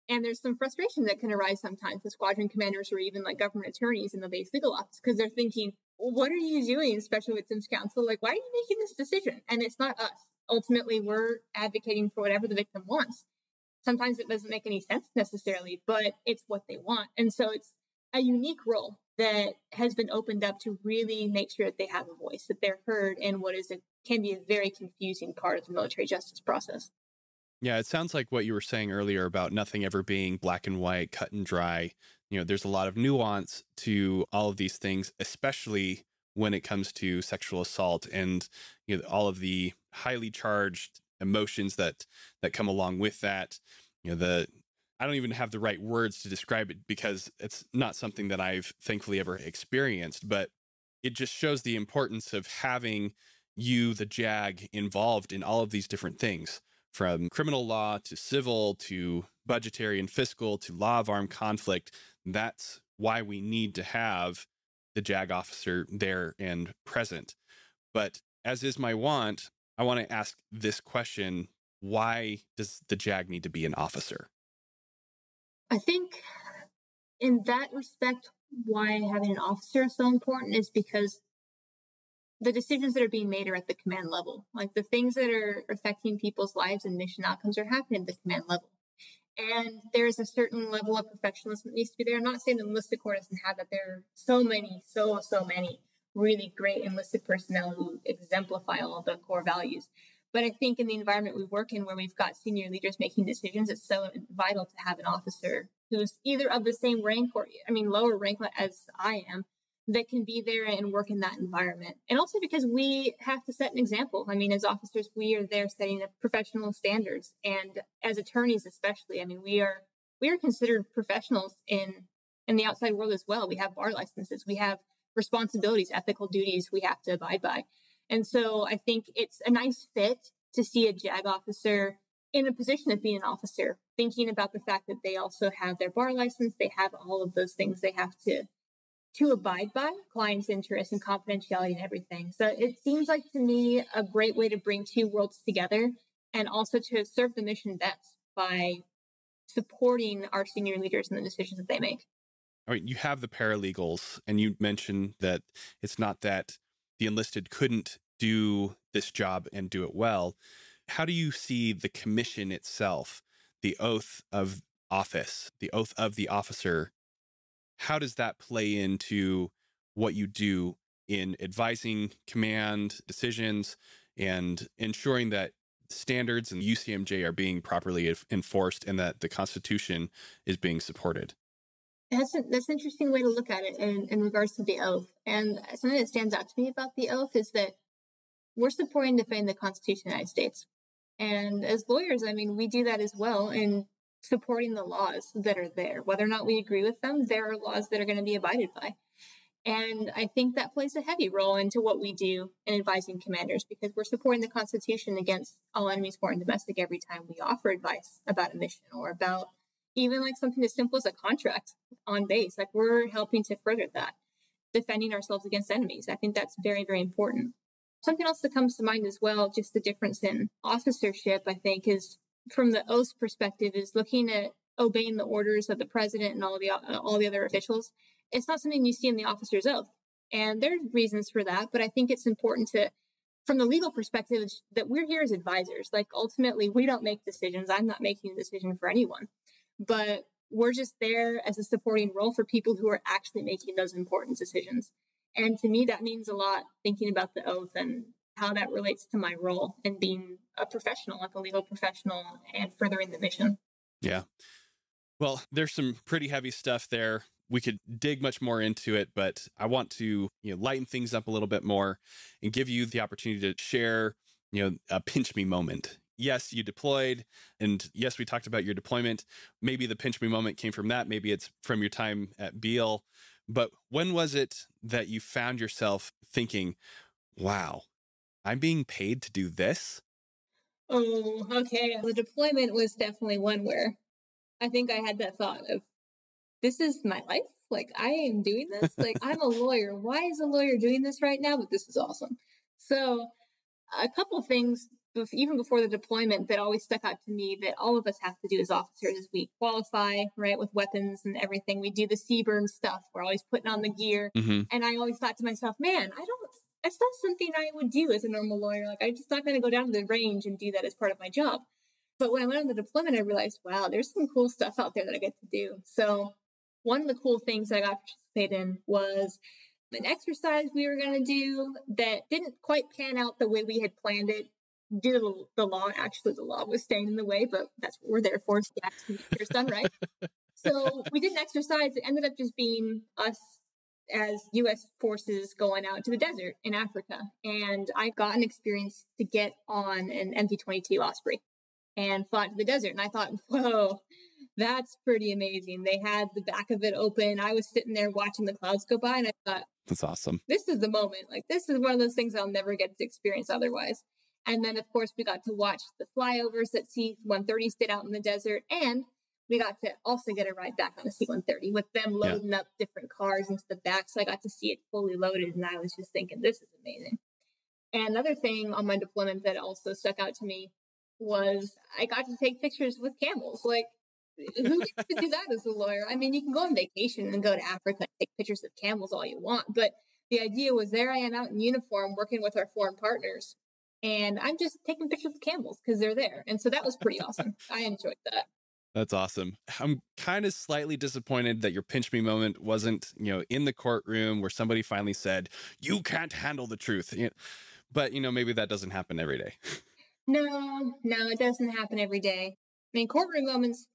And there's some frustration that can arise sometimes with squadron commanders or even like government attorneys in the base legal office because they're thinking, what are you doing, Special Victims Counsel? Like, why are you making this decision? And it's not us. Ultimately, we're advocating for whatever the victim wants sometimes it doesn't make any sense necessarily, but it's what they want. And so it's a unique role that has been opened up to really make sure that they have a voice, that they're heard in what is a, can be a very confusing part of the military justice process.
Yeah, it sounds like what you were saying earlier about nothing ever being black and white, cut and dry. You know, there's a lot of nuance to all of these things, especially when it comes to sexual assault and you know all of the highly charged emotions that that come along with that you know the I don't even have the right words to describe it because it's not something that I've thankfully ever experienced, but it just shows the importance of having you, the JAG, involved in all of these different things from criminal law to civil to budgetary and fiscal to law of armed conflict. That's why we need to have the JAG officer there and present. But as is my want, I want to ask this question why does the JAG need to be an officer?
I think in that respect, why having an officer is so important is because the decisions that are being made are at the command level. Like the things that are affecting people's lives and mission outcomes are happening at the command level. And there's a certain level of professionalism that needs to be there. I'm not saying the enlisted corps doesn't have that. There are so many, so, so many really great enlisted personnel who exemplify all the core values. But I think in the environment we work in, where we've got senior leaders making decisions, it's so vital to have an officer who's either of the same rank or, I mean, lower rank as I am, that can be there and work in that environment. And also because we have to set an example. I mean, as officers, we are there setting the professional standards. And as attorneys, especially, I mean, we are we are considered professionals in in the outside world as well. We have bar licenses, we have responsibilities, ethical duties we have to abide by. And so I think it's a nice fit to see a JAG officer in a position of being an officer, thinking about the fact that they also have their bar license, they have all of those things they have to to abide by clients' interests and confidentiality and everything. So it seems like to me a great way to bring two worlds together and also to serve the mission best by supporting our senior leaders in the decisions that they make.
I mean, you have the paralegals, and you mentioned that it's not that the enlisted couldn't do this job and do it well. How do you see the commission itself, the oath of office, the oath of the officer? How does that play into what you do in advising command decisions and ensuring that standards and UCMJ are being properly enforced and that the Constitution is being supported?
That's a, that's an interesting way to look at it in, in regards to the oath. And something that stands out to me about the oath is that we're supporting defending the Constitution of the United States. And as lawyers, I mean, we do that as well in supporting the laws that are there. Whether or not we agree with them, there are laws that are going to be abided by. And I think that plays a heavy role into what we do in advising commanders because we're supporting the Constitution against all enemies, foreign and domestic, every time we offer advice about a mission or about even like something as simple as a contract on base. Like we're helping to further that, defending ourselves against enemies. I think that's very, very important. Something else that comes to mind as well, just the difference in officership, I think, is from the oath perspective, is looking at obeying the orders of the president and all the all the other officials. It's not something you see in the officer's oath, and there's reasons for that. But I think it's important to, from the legal perspective, that we're here as advisors. Like ultimately, we don't make decisions. I'm not making a decision for anyone but we're just there as a supporting role for people who are actually making those important decisions. And to me, that means a lot thinking about the oath and how that relates to my role and being a professional, like a legal professional, and furthering the mission.
Yeah. Well, there's some pretty heavy stuff there. We could dig much more into it, but I want to you know lighten things up a little bit more and give you the opportunity to share you know a pinch me moment yes, you deployed, and yes, we talked about your deployment. Maybe the pinch me moment came from that. Maybe it's from your time at Beale. But when was it that you found yourself thinking, wow, I'm being paid to do this?
Oh, okay. The deployment was definitely one where I think I had that thought of, this is my life. Like, I am doing this. Like, I'm a lawyer. Why is a lawyer doing this right now? But this is awesome. So, a couple things even before the deployment that always stuck out to me that all of us have to do as officers is we qualify right with weapons and everything. We do the CBRN stuff. We're always putting on the gear. Mm-hmm. and i always thought to myself man i don't that's not something i would do as a normal lawyer. Like i'm just not going to go down to the range and do that as part of my job. But when i went on the deployment i realized wow there's some cool stuff out there that i get to do. So one of the cool things i got to participate in was an exercise we were going to do that didn't quite pan out the way we had planned it due to the law. Actually, the law was staying in the way, but that's what we're there for. So to get your son right. so we did an exercise. It ended up just being us as U.S. forces going out to the desert in Africa, and I got an experience to get on an MV-22 Osprey and fly to the desert. And I thought, whoa, That's pretty amazing. They had the back of it open. I was sitting there watching the clouds go by and I thought,
That's awesome.
this is the moment. Like, this is one of those things I'll never get to experience otherwise. And then, of course, we got to watch the flyovers that C 130 stayed out in the desert. And we got to also get a ride back on the C 130 with them
Yeah.
loading up different cars into the back. So I got to see it fully loaded. And I was just thinking, this is amazing. And another thing on my deployment that also stuck out to me was I got to take pictures with camels. Like, who gets to do that as a lawyer? I mean, you can go on vacation and go to Africa and take pictures of camels all you want, but the idea was there I am out in uniform working with our foreign partners, and I'm just taking pictures of camels because they're there. And so that was pretty awesome. I enjoyed that.
That's awesome. I'm kind of slightly disappointed that your pinch me moment wasn't, you know, in the courtroom where somebody finally said, "You can't handle the truth." But, you know, maybe that doesn't happen every day.
No, no, it doesn't happen every day. I mean, courtroom moments,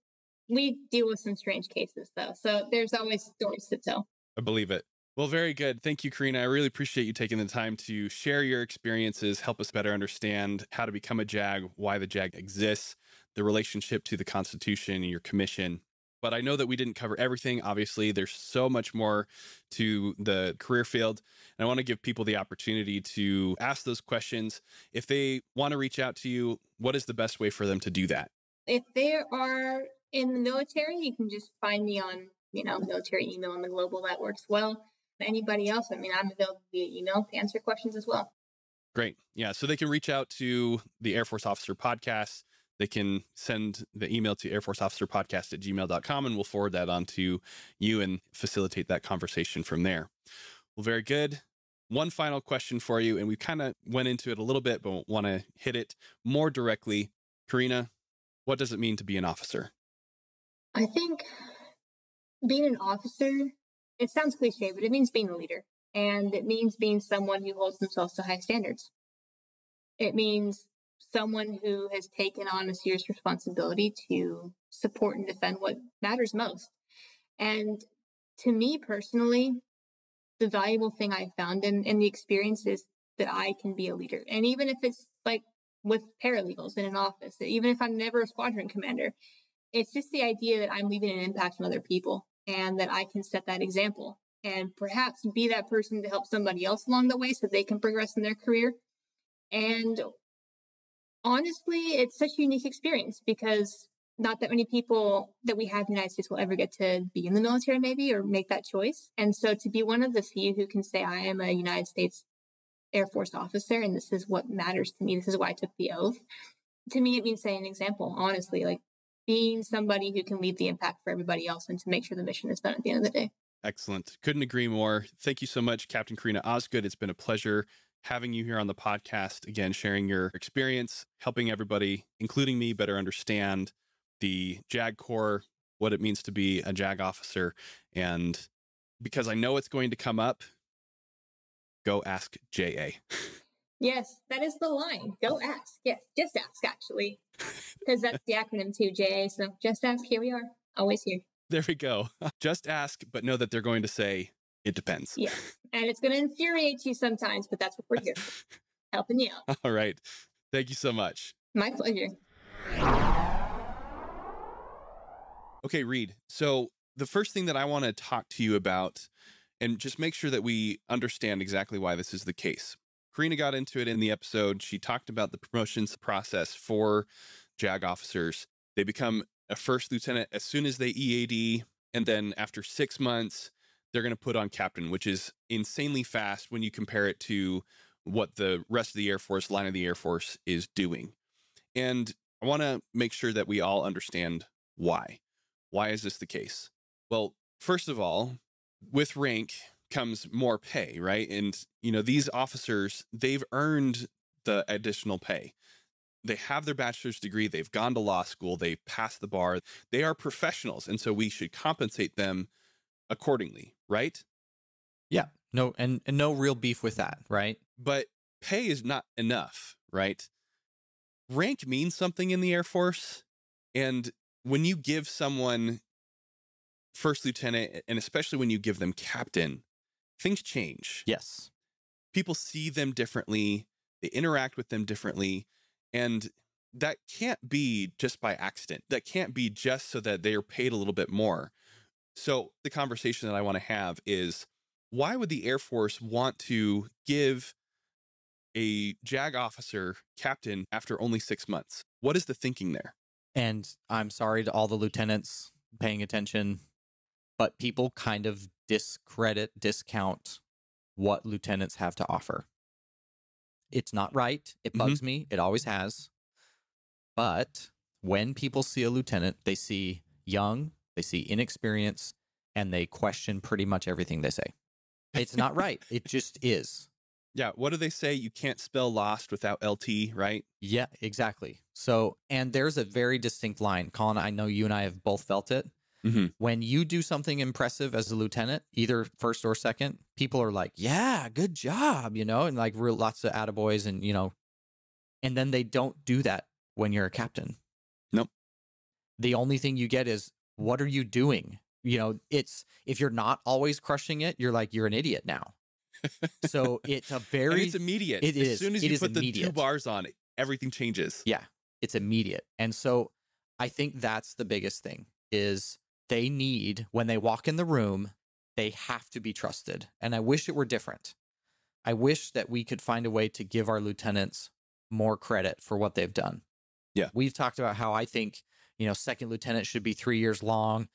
we deal with some strange cases though. So there's always stories to tell.
I believe it. Well, very good. Thank you, Karina. I really appreciate you taking the time to share your experiences, help us better understand how to become a JAG, why the JAG exists, the relationship to the Constitution and your commission. But I know that we didn't cover everything. Obviously, there's so much more to the career field. And I want to give people the opportunity to ask those questions. If they want to reach out to you, what is the best way for them to do that?
If they are in the military, you can just find me on, you know, military email on the global. That works well. Anybody else, I mean, I'm available via email to answer questions as well.
Great. Yeah. So they can reach out to the Air Force Officer Podcast. They can send the email to Air Force Officer Podcast at gmail.com and we'll forward that on to you and facilitate that conversation from there. Well, very good. One final question for you, and we kind of went into it a little bit, but want to hit it more directly. Karina, what does it mean to be an officer?
I think being an officer, it sounds cliche, but it means being a leader. And it means being someone who holds themselves to high standards. It means someone who has taken on a serious responsibility to support and defend what matters most. And to me personally, the valuable thing I found in, in the experience is that I can be a leader. And even if it's like with paralegals in an office, even if I'm never a squadron commander, it's just the idea that I'm leaving an impact on other people and that I can set that example and perhaps be that person to help somebody else along the way so they can progress in their career. And honestly, it's such a unique experience because not that many people that we have in the United States will ever get to be in the military, maybe, or make that choice. And so to be one of the few who can say, I am a United States Air Force officer and this is what matters to me, this is why I took the oath. To me, it means setting an example, honestly, like being somebody who can leave the impact for everybody else and to make sure the mission is done at the end of the day.
Excellent. Couldn't agree more. Thank you so much, Captain Karina Osgood. It's been a pleasure having you here on the podcast. Again, sharing your experience, helping everybody, including me, better understand the JAG Corps, what it means to be a JAG officer. And because I know it's going to come up, go ask JA.
Yes, that is the line. Go ask. Yes, just ask, actually, because that's the acronym too, JA. So just ask. Here we are, always here.
There we go. Just ask, but know that they're going to say, it depends.
Yeah. And it's going to infuriate you sometimes, but that's what we're here for, helping you out.
All right. Thank you so much.
My pleasure.
Okay, Reed. So the first thing that I want to talk to you about, and just make sure that we understand exactly why this is the case. Karina got into it in the episode. She talked about the promotions process for JAG officers. They become a first lieutenant as soon as they EAD, and then after six months, they're going to put on captain, which is insanely fast when you compare it to what the rest of the Air Force, line of the Air Force, is doing. And I want to make sure that we all understand why. Why is this the case? Well, first of all, with rank comes more pay, right? And, you know, these officers, they've earned the additional pay. They have their bachelor's degree, they've gone to law school, they passed the bar, they are professionals. And so we should compensate them accordingly, right?
Yeah. No, and, and no real beef with that, right?
But pay is not enough, right? Rank means something in the Air Force. And when you give someone first lieutenant, and especially when you give them captain, things change.
Yes.
People see them differently, they interact with them differently. And that can't be just by accident. That can't be just so that they are paid a little bit more. So the conversation that I want to have is why would the Air Force want to give a JAG officer captain after only six months? What is the thinking there?
And I'm sorry to all the lieutenants paying attention, but people kind of discredit, discount what lieutenants have to offer. It's not right. It
Mhm.
bugs me. It always has. But when people see a lieutenant, they see young, they see inexperience, and they question pretty much everything they say. It's not right. It just is.
Yeah. What do they say? You can't spell lost without LT, right?
Yeah, exactly. So, and there's a very distinct line. Colin, I know you and I have both felt it.
Mhm.
When you do something impressive as a lieutenant, either first or second, people are like, yeah, good job, you know, and like real lots of attaboys and, you know, and then they don't do that when you're a captain.
Nope.
The only thing you get is, what are you doing? You know, it's if you're not always crushing it, you're like, you're an idiot now. so it's a
And
very,
it's immediate.
it
as
is.
soon as you
is
put the two bars on, everything changes.
Yeah, it's immediate. And so I think that's the biggest thing is they need when they walk in the room, they have to be trusted. And I wish it were different. I wish that we could find a way to give our lieutenants more credit for what they've done.
Yeah.
We've talked about how I think, you know, second lieutenant should be 3 years long,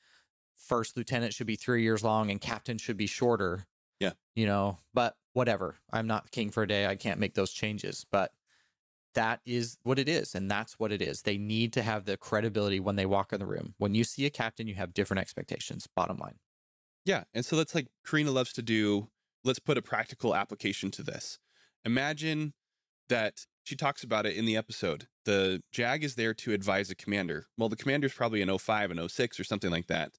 first lieutenant should be 3 years long and captain should be shorter.
Yeah.
You know, but whatever. I'm not king for a day. I can't make those changes, but that is what it is and that's what it is they need to have the credibility when they walk in the room when you see a captain you have different expectations bottom line
Yeah. And so that's like Karina loves to do. Let's put a practical application to this. Imagine that she talks about it in the episode. The JAG is there to advise the commander. Well, the commander's probably an 05 and 06 or something like that.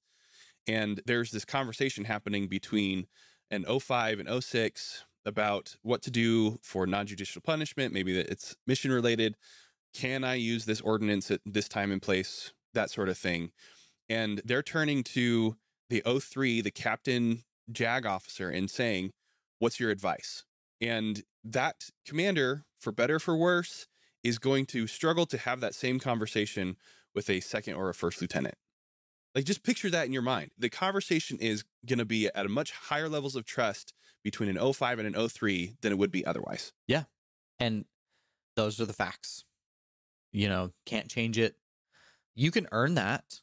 And there's this conversation happening between an 05 and 06 about what to do for non judicial punishment. Maybe that it's mission related. Can I use this ordnance at this time and place? That sort of thing. And they're turning to the o3 the captain JAG officer, and saying, What's your advice? And that commander, for better or for worse, is going to struggle to have that same conversation with a second or a first lieutenant. Like, just picture that in your mind. The conversation is going to be at a much higher levels of trust between an 05 and an 03 than it would be otherwise. Yeah.
And those are the facts you know can't change it you can earn that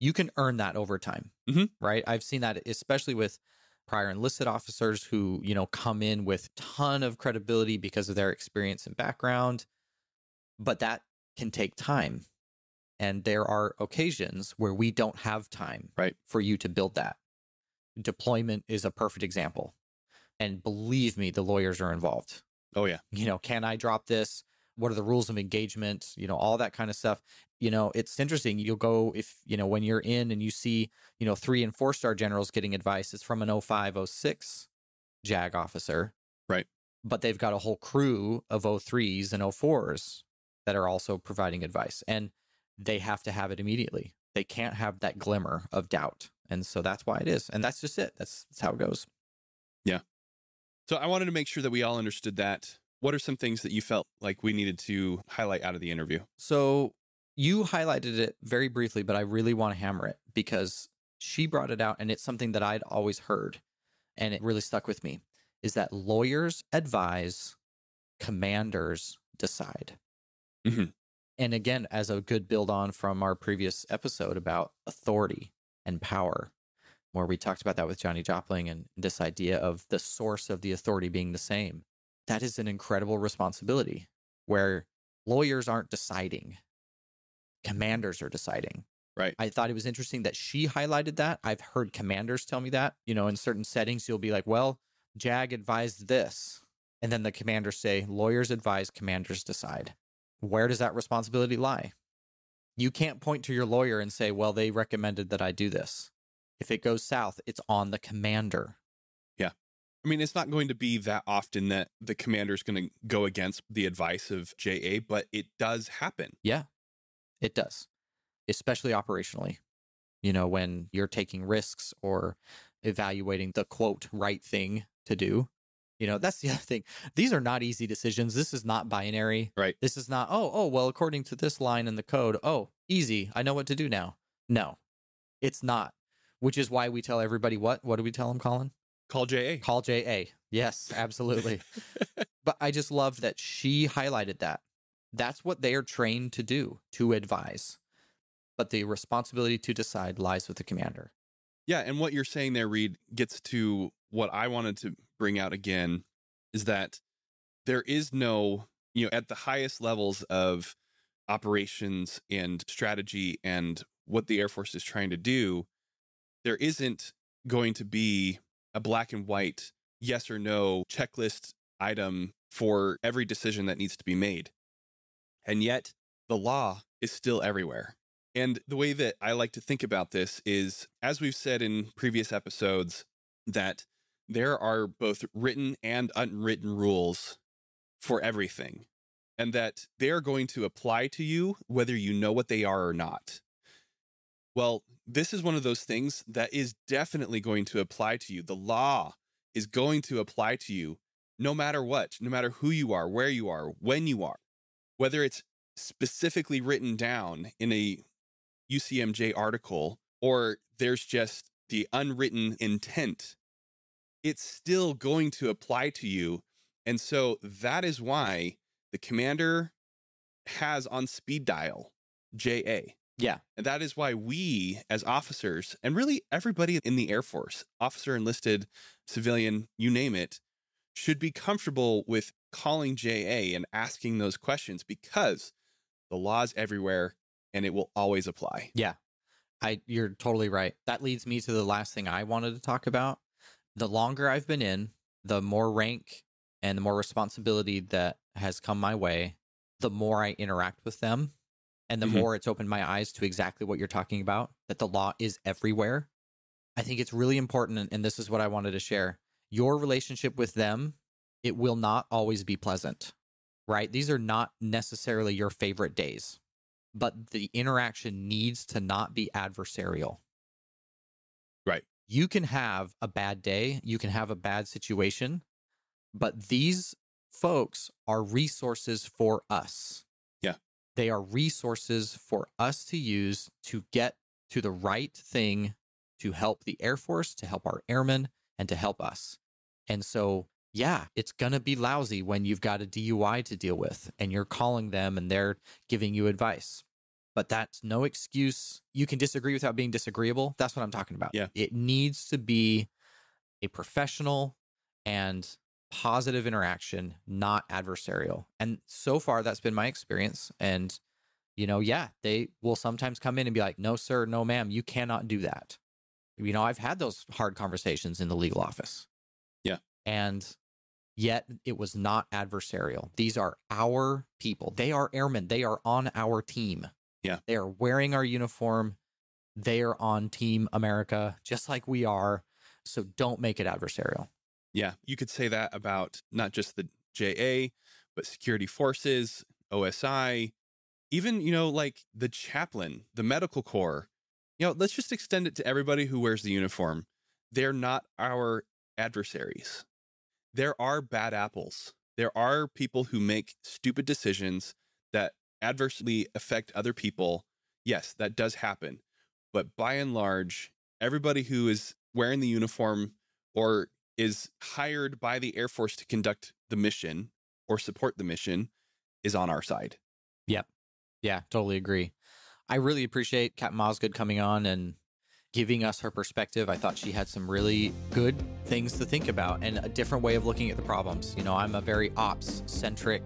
you can earn that over time
Mhm.
right i've seen that especially with prior enlisted officers who you know come in with ton of credibility because of their experience and background but that can take time and there are occasions where we don't have time
Right.
for you to build that deployment is a perfect example and believe me the lawyers are involved
Oh, yeah.
you know, can I drop this? What are the rules of engagement? You know, all that kind of stuff. You know, it's interesting. You'll go if, you know, when you're in and you see, you know, three and four star generals getting advice, it's from an 05, 06 JAG officer.
Right.
But they've got a whole crew of 03s and 04s that are also providing advice. And they have to have it immediately. They can't have that glimmer of doubt. And so that's why it is. And that's just it. That's, that's how it goes. Yeah.
So I wanted to make sure that we all understood that. What are some things that you felt like we needed to highlight out of the interview?
So you highlighted it very briefly, but I really want to hammer it because she brought it out and it's something that I'd always heard and it really stuck with me is that lawyers advise, commanders decide.
Mhm.
And again, as a good build on from our previous episode about authority and power, where we talked about that with Johnny Jopling and this idea of the source of the authority being the same. That is an incredible responsibility where lawyers aren't deciding, commanders are deciding.
Right.
I thought it was interesting that she highlighted that. I've heard commanders tell me that. You know, in certain settings, you'll be like, well, JAG advised this. And then the commanders say, lawyers advise, commanders decide. Where does that responsibility lie? You can't point to your lawyer and say, well, they recommended that I do this. If it goes south, it's on the commander. Yeah.
I mean, it's not going to be that often that the commander is going to go against the advice of JA, but it does happen.
Yeah, it does, especially operationally. You know, when you're taking risks or evaluating the quote right thing to do, You know, that's the other thing. These are not easy decisions. This is not binary.
Right.
This is not, oh, oh, well, according to this line in the code, oh, easy. I know what to do now. No, it's not. Which is why we tell everybody what? What do we tell them, Colin?
Call JA.
Call JA. Yes, absolutely. but I just love that she highlighted that. That's what they are trained to do, to advise. But the responsibility to decide lies with the commander.
Yeah, and what you're saying there, Reed, gets to what I wanted to bring out again is that there is no, you know, at the highest levels of operations and strategy and what the Air Force is trying to do, there isn't going to be a black and white yes or no checklist item for every decision that needs to be made. And yet, the law is still everywhere. And the way that I like to think about this is, as we've said in previous episodes, that there are both written and unwritten rules for everything, and that they are going to apply to you whether you know what they are or not. Well, this is one of those things that is definitely going to apply to you. The law is going to apply to you no matter what, no matter who you are, where you are, when you are, whether it's specifically written down in a UCMJ article or there's just the unwritten intent, it's still going to apply to you. And so that is why the commander has on speed dial JA.
Yeah.
And that is why we, as officers, and really everybody in the Air Force, officer, enlisted, civilian, you name it, should be comfortable with calling JA and asking those questions because the law's everywhere and it will always apply.
Yeah. I you're totally right. That leads me to the last thing I wanted to talk about. The longer I've been in, the more rank and the more responsibility that has come my way, the more I interact with them and the
Mhm.
more it's opened my eyes to exactly what you're talking about, that the law is everywhere. I think it's really important and this is what I wanted to share. Your relationship with them, it will not always be pleasant. Right? These are not necessarily your favorite days but the interaction needs to not be adversarial. You can have a bad day, you can have a bad situation, but these folks are resources for us.
Yeah.
They are resources for us to use to get to the right thing to help the Air Force, to help our airmen, and to help us. And so, yeah, it's going to be lousy when you've got a DUI to deal with and you're calling them and they're giving you advice. But that's no excuse. You can disagree without being disagreeable. That's what I'm talking about.
Yeah.
It needs to be a professional and positive interaction, not adversarial. And so far, that's been my experience. And, you know, yeah, they will sometimes come in and be like, no, sir, no, ma'am, you cannot do that. You know, I've had those hard conversations in the legal office.
Yeah.
And yet it was not adversarial. These are our people. They are airmen. They are on our team.
Yeah.
They are wearing our uniform. They are on Team America, just like we are. So don't make it adversarial.
Yeah, you could say that about not just the JA, but security forces, OSI, even, you know, like the chaplain, the medical corps. You know, let's just extend it to everybody who wears the uniform. They're not our adversaries. There are bad apples. There are people who make stupid decisions that adversely affect other people. Yes, that does happen. But by and large, everybody who is wearing the uniform or is hired by the Air Force to conduct the mission or support the mission is on our side. Yep.
Yeah, totally agree. I really appreciate Captain Osgood coming on and giving us her perspective. I thought she had some really good things to think about and a different way of looking at the problems. You know, I'm a very ops centric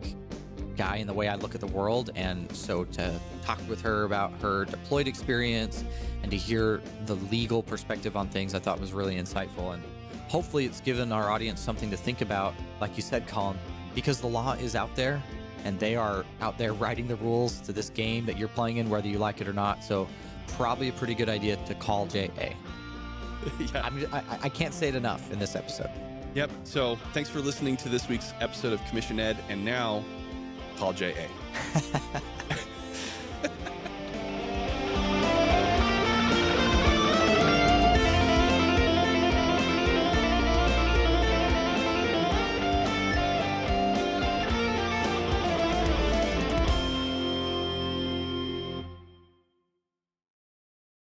guy in the way I look at the world. And so to talk with her about her deployed experience and to hear the legal perspective on things, I thought was really insightful. And hopefully it's given our audience something to think about, like you said, Colin, because the law is out there and they are out there writing the rules to this game that you're playing in, whether you like it or not. So, probably a pretty good idea to call JA.
yeah.
I, mean, I, I can't say it enough in this episode.
Yep. So thanks for listening to this week's episode of CommissionED. And now call JA.